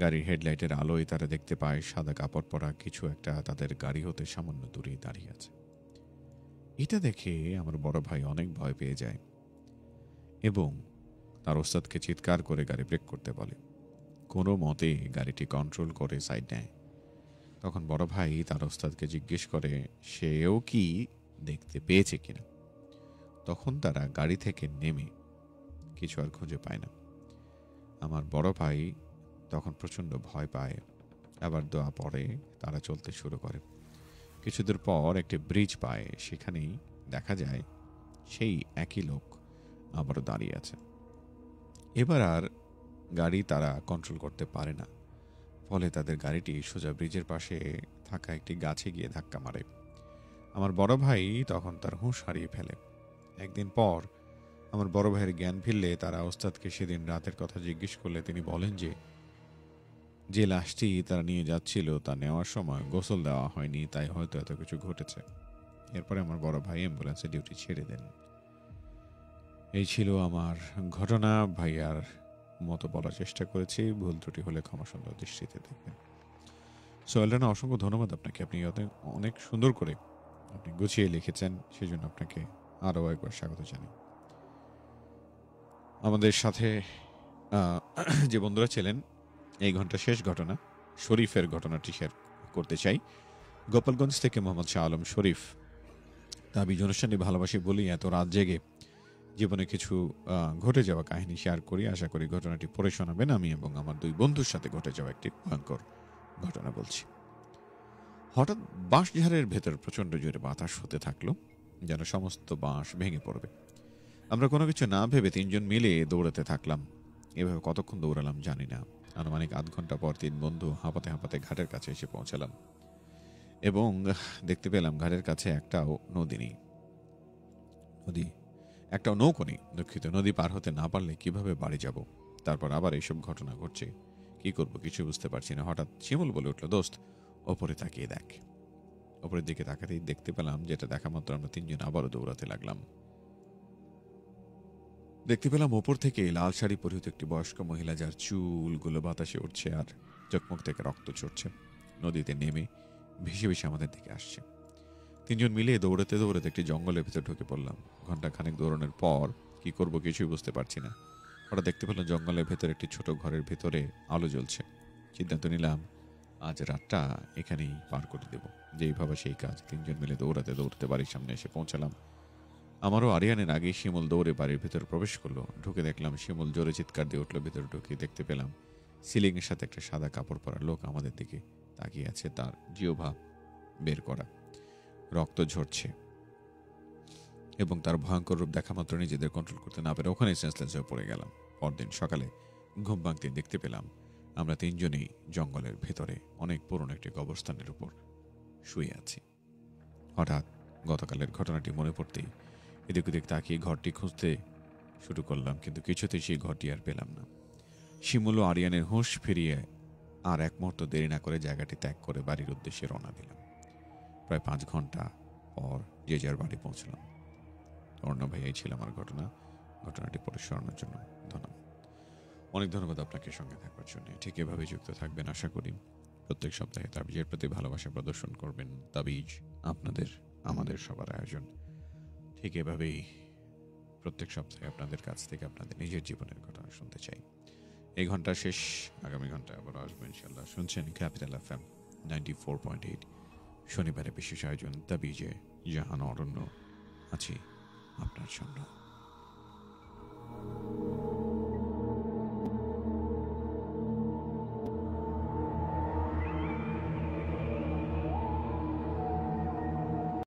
গাড়ির হেডলাইটের আলোয় তারা দেখতে পায় সাদা কাপড় পরা কিছু একটা তাদের গাড়ি হতে সামান্য দূরে দাঁড়িয়ে আছে। এটা দেখে আমার বড় ভাই অনেক ভয় পেয়ে যায়। এবং তার ওস্তাদকে চিৎকার করে গাড়ি ব্রেক করতে বলে। কোনো মতে গাড়িটি কন্ট্রোল করে সাইড নেয়। তখন বড় ভাই তার ওস্তাদকে জিজ্ঞেস করে, সেও কি দেখতে পেয়েছে কিনা? তখন তারা গাড়ি থেকে নেমে কিছু আর খুঁজে পায় না। আমার বড় ভাই তখন প্রচণ্ড ভয় পায়। আবার দোয়া পড়ে তারা চলতে শুরু করে। কিছুদূর পর একটি ব্রিজ পায়। সেখানেই দেখা যায় সেই একই লোক আবারও দাঁড়িয়ে আছে। এবার আর গাড়ি তারা কন্ট্রোল করতে পারে না। ফলে তাদের গাড়িটি সোজা ব্রিজের পাশে থাকা একটি গাছে গিয়ে ধাক্কা মারে। আমার বড় ভাই তখন তার হুঁশ হারিয়ে ফেলে। একদিন পর আমার বড় ভাইয়ের জ্ঞান ফিরলে তারা ওস্তাদকে সেদিন রাতের কথা জিজ্ঞেস করলে তিনি বলেন যে যে লাশটি তারা নিয়ে যাচ্ছিল তা নেওয়ার সময় গোসল দেওয়া হয়নি, তাই হয়তো এত কিছু ঘটেছে। এরপরে আমার বড় ভাই অ্যাম্বুলেন্সে ডিউটি ছেড়ে দেন। এই ছিল আমার ঘটনা, ভাইয়ার মতো বলার চেষ্টা করেছি, ভুল ত্রুটি হলে ক্ষমা সুন্দর দৃষ্টিতে দেখবেন। সোহেল রানা অসংখ্য ধন্যবাদ আপনাকে। আপনি অনেক অনেক সুন্দর করে আপনি গুছিয়ে লিখেছেন, সেজন্য আপনাকে আরও একবার স্বাগত জানাই। আমাদের সাথে যে বন্ধুরা ছিলেন, এই ঘণ্টা শেষ ঘটনা, শরীফের ঘটনাটি শেয়ার করতে চাই। গোপালগঞ্জ থেকে মোহাম্মদ শাহ আলম শরীফ। দাবি অনুষ্ঠানটি ভালোবাসি বলি এত রাত জেগে জীবনে কিছু ঘটে যাওয়া কাহিনী শেয়ার করি। আশা করি ঘটনাটি পড়ে শোনাবেন আমি এবং আমার দুই বন্ধুর সাথে ঘটে যাওয়া একটি ভয়ঙ্কর ঘটনা বলছি। হঠাৎ বাঁশঝাড়ের ভেতর প্রচণ্ড জোরে বাতাস হতে থাকল, যেন সমস্ত বাঁশ ভেঙে পড়বে। আমরা কোনো কিছু না ভেবে তিনজন মিলে দৌড়াতে থাকলাম। এভাবে কতক্ষণ দৌড়ালাম জানি না। আনুমানিক আধ ঘণ্টা পর তিন বন্ধু হাঁপাতে হাঁপাতে ঘাটের কাছে এসে পৌঁছালাম এবং দেখতে পেলাম ঘাটের কাছে একটাও নদী নেই। নদী একটাও নৌকো নেই, দুঃখিত, নদী পার হতে না পারলে কীভাবে বাড়ি যাব? তারপর আবার এইসব ঘটনা ঘটছে। কি করব কিছু বুঝতে পারছি না। হঠাৎ শিমুল বলে উঠল, দোস্ত, ওপরে তাকিয়ে দেখ। ওপরের দিকে তাকাতেই দেখতে পেলাম যেটা দেখা মাত্র আমরা তিনজন আবারও দৌড়াতে লাগলাম। দেখতে পেলাম ওপর থেকে লাল শাড়ি পরিহিত একটি বয়স্ক মহিলা, যার চুলগুলো বাতাসে উঠছে আর চোখমুখ থেকে রক্ত ছড়ছে নদীতে নেমে ভেসে ভেসে আমাদের দিকে আসছে। তিনজন মিলে দৌড়াতে দৌড়াতে একটি জঙ্গলের ভেতর ঢুকে পড়লাম। ঘণ্টা খানেক দৌড়ানোর পর কি করব কিছুই বুঝতে পারছি না। ওরা দেখতে পেলাম জঙ্গলের ভেতর একটি ছোট ঘরের ভেতরে আলো জ্বলছে। সিদ্ধান্ত নিলাম, আজ রাতটা এখানেই পার করে দেব। যেইভাবে সেই কাজ। তিনজন মিলে দৌড়াতে দৌড়াতে বাড়ির সামনে এসে পৌঁছালাম। আমারও আরিয়ানের আগে শিমুল দৌড়ে বাড়ির ভেতর প্রবেশ করল। ঢুকে দেখলাম শিমুল জোরে চিৎকার দিয়ে উঠল, ভেতরে ঢুকে দেখতে পেলাম সিলিংয়ের সাথে একটা সাদা কাপড় পরা লোক আমাদের দিকে তাকিয়ে আছে। তার জিওভা বের করা। রক্ত ঝরছে এবং তার ভয়ঙ্কর রূপ দেখা মাত্র নিজেদের কন্ট্রোল করতে না পেরে ওখানে সেন্সলেস হয়ে পড়ে গেলাম। পরদিন সকালে ঘুম ভাঙতে দেখতে পেলাম আমরা তিনজনেই জঙ্গলের ভেতরে অনেক পুরনো একটি কবরস্থানের উপর শুয়ে আছি। হঠাৎ গতকালের ঘটনাটি মনে পড়তেই এদিক ওদিক তাকিয়ে ঘরটি খুঁজতে শুরু করলাম, কিন্তু কিছুতেই সেই ঘরটি আর পেলাম না। শিমুল ও আরিয়ানের হুঁশ ফিরিয়ে আর এক মুহূর্ত দেরি না করে জায়গাটি ত্যাগ করে বাড়ির উদ্দেশ্যে রওনা দিলাম। প্রায় পাঁচ ঘণ্টা পর যে যার বাড়ি পৌঁছলাম। অর্ণ ভাই, এই ছিল আমার ঘটনা। ঘটনাটি পরে জন্য ধন্যবাদ। অনেক ধন্যবাদ আপনাকে সঙ্গে থাকবার জন্য। ঠিক এভাবে যুক্ত থাকবেন আশা করি। প্রত্যেক সপ্তাহে তাবিজের প্রতি ভালোবাসা প্রদর্শন করবেন। তাবিজ আপনাদের, আমাদের সবার আয়োজন। ঠিক এভাবেই প্রত্যেক সপ্তাহে আপনাদের কাছ থেকে আপনাদের নিজের জীবনের ঘটনা শুনতে চাই। এই ঘণ্টা শেষ। আগামী ঘন্টায় আবার আসব ইনশাল্লাহ শুনছেন capital F M ninety four point eight শনিবারে বিশেষ আয়োজন দ্য বিজে জাহান অরণ্য আছি আপনার সঙ্গে